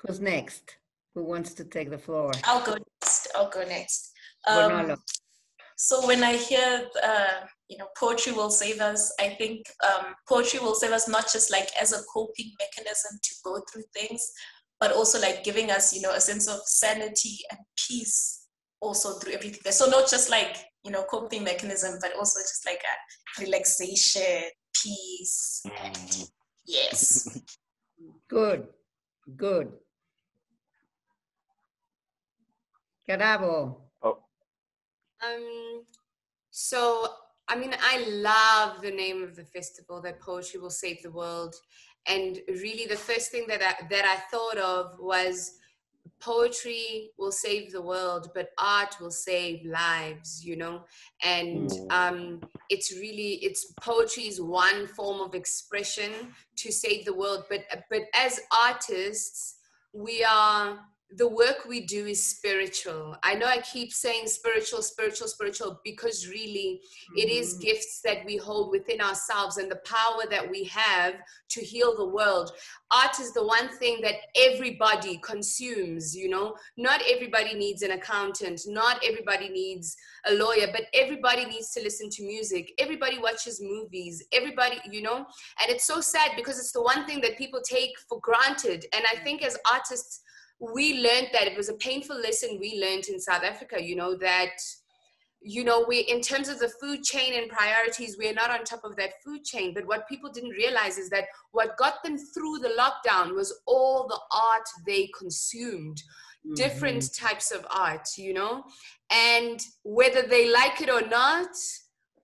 Who's next? Who wants to take the floor? I'll go next. I'll go next. Um, so when I hear, uh, you know, poetry will save us, I think um, poetry will save us not just like as a coping mechanism to go through things, but also like giving us, you know, a sense of sanity and peace also through everything. So not just like, you know, coping mechanism, but also just like a relaxation, peace, and yes. Good, good. Karabo. Um, so, I mean, I love the name of the festival, that poetry will save the world. And really, the first thing that I, that I thought of was poetry will save the world, but art will save lives, you know? And um, it's really, it's poetry is one form of expression to save the world. But, but as artists, we are the work we do is spiritual. I know I keep saying spiritual, spiritual, spiritual, because really it is Mhm. gifts that we hold within ourselves and the power that we have to heal the world. Art is the one thing that everybody consumes, you know. Not everybody needs an accountant, not everybody needs a lawyer, but everybody needs to listen to music. Everybody watches movies, everybody, you know. And it's so sad because it's the one thing that people take for granted. And I think as artists, we learned that it was a painful lesson we learned in South Africa, you know, that you know, we in terms of the food chain and priorities, we're not on top of that food chain. But what people didn't realize is that what got them through the lockdown was all the art they consumed, mm-hmm. different types of art, you know, and whether they like it or not,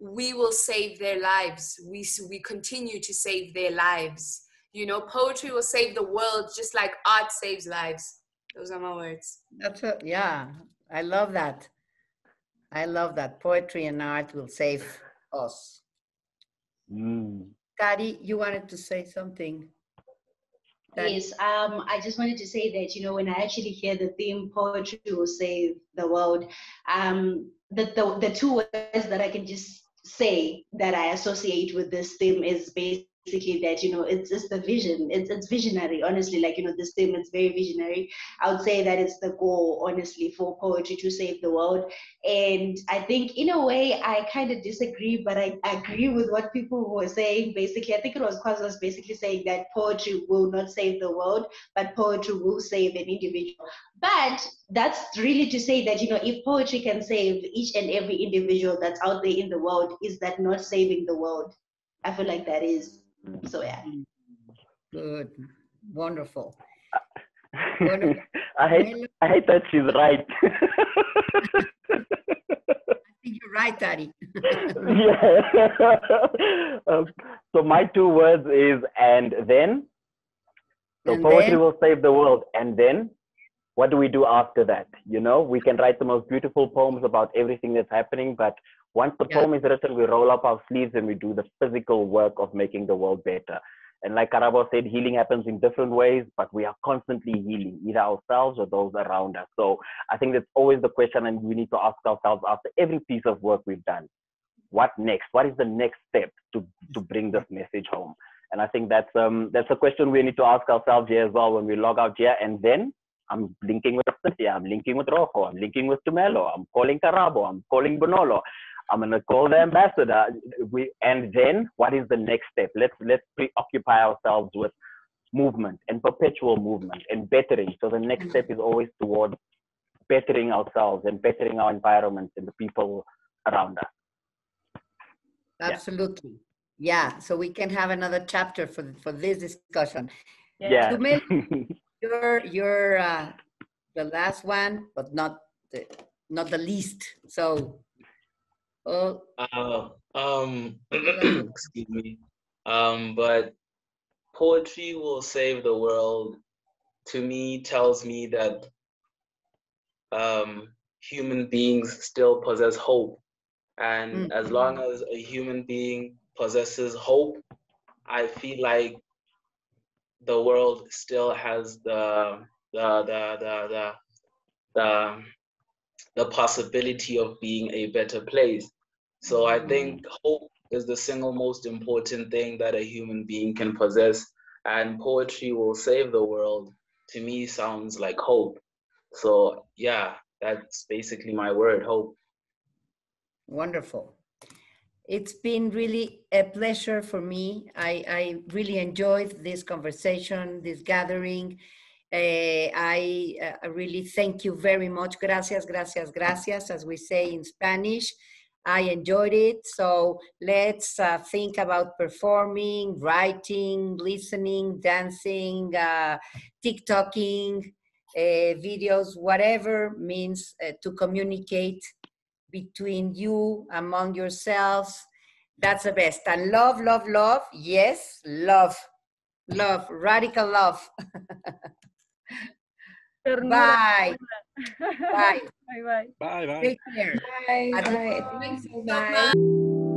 we will save their lives. We we continue to save their lives. You know, poetry will save the world just like art saves lives. Those are my words. That's a, yeah, I love that. I love that. Poetry and art will save us. Mm. Kari, you wanted to say something. Kari? Yes, um, I just wanted to say that, you know, when I actually hear the theme poetry will save the world, um, the, the, the two words that I can just say that I associate with this theme is basically that, you know, it's just the vision. It's, it's visionary, honestly, like, you know, this theme is very visionary. I would say that it's the goal, honestly, for poetry to save the world. And I think, in a way, I kind of disagree, but I agree with what people were saying. Basically, I think it was Kwazos basically saying that poetry will not save the world, but poetry will save an individual. But that's really to say that, you know, if poetry can save each and every individual that's out there in the world, is that not saving the world? I feel like that is. So, yeah. Good. Wonderful. I hate I hate that she's right. I think you're right, Daddy. yeah. Um, so my two words is and then. So And poetry then? will save the world. And then what do we do after that? You know, we can write the most beautiful poems about everything that's happening, but once the Yeah. poem is written, we roll up our sleeves and we do the physical work of making the world better. And like Karabo said, healing happens in different ways, but we are constantly healing, either ourselves or those around us. So I think that's always the question, and we need to ask ourselves after every piece of work we've done what next? What is the next step to, to bring this message home? And I think that's um that's a question we need to ask ourselves here as well when we log out here. And then I'm linking with Cynthia, I'm linking with Rojo, I'm linking with Tumelo, I'm calling Karabo, I'm calling Bonolo. I'm gonna call the ambassador. We and then what is the next step? Let's let's preoccupy ourselves with movement and perpetual movement and bettering. So the next step is always towards bettering ourselves and bettering our environment and the people around us. Absolutely. Yeah, so we can have another chapter for, for this discussion. Yeah. Tumel, you're, you're uh, the last one, but not the, not the least. So, oh, Uh, um, excuse me. Um, but poetry will save the world. To me, tells me that um, human beings still possess hope, and as long as a human being possesses hope, I feel like the world still has the the the the the the, the possibility of being a better place. So I think hope is the single most important thing that a human being can possess, and poetry will save the world. To me, sounds like hope. So yeah, that's basically my word, hope. Wonderful. It's been really a pleasure for me. I, I really enjoyed this conversation, this gathering. Uh, I uh, really thank you very much. Gracias, gracias, gracias, as we say in Spanish. I enjoyed it. So let's uh, think about performing, writing, listening, dancing, uh, TikToking, uh, videos, whatever means uh, to communicate between you, among yourselves. That's the best. And love, love, love. Yes, love, love, radical love. Bye. Bye. Bye bye. Bye bye. Take care. Bye. Adios. Bye. Bye.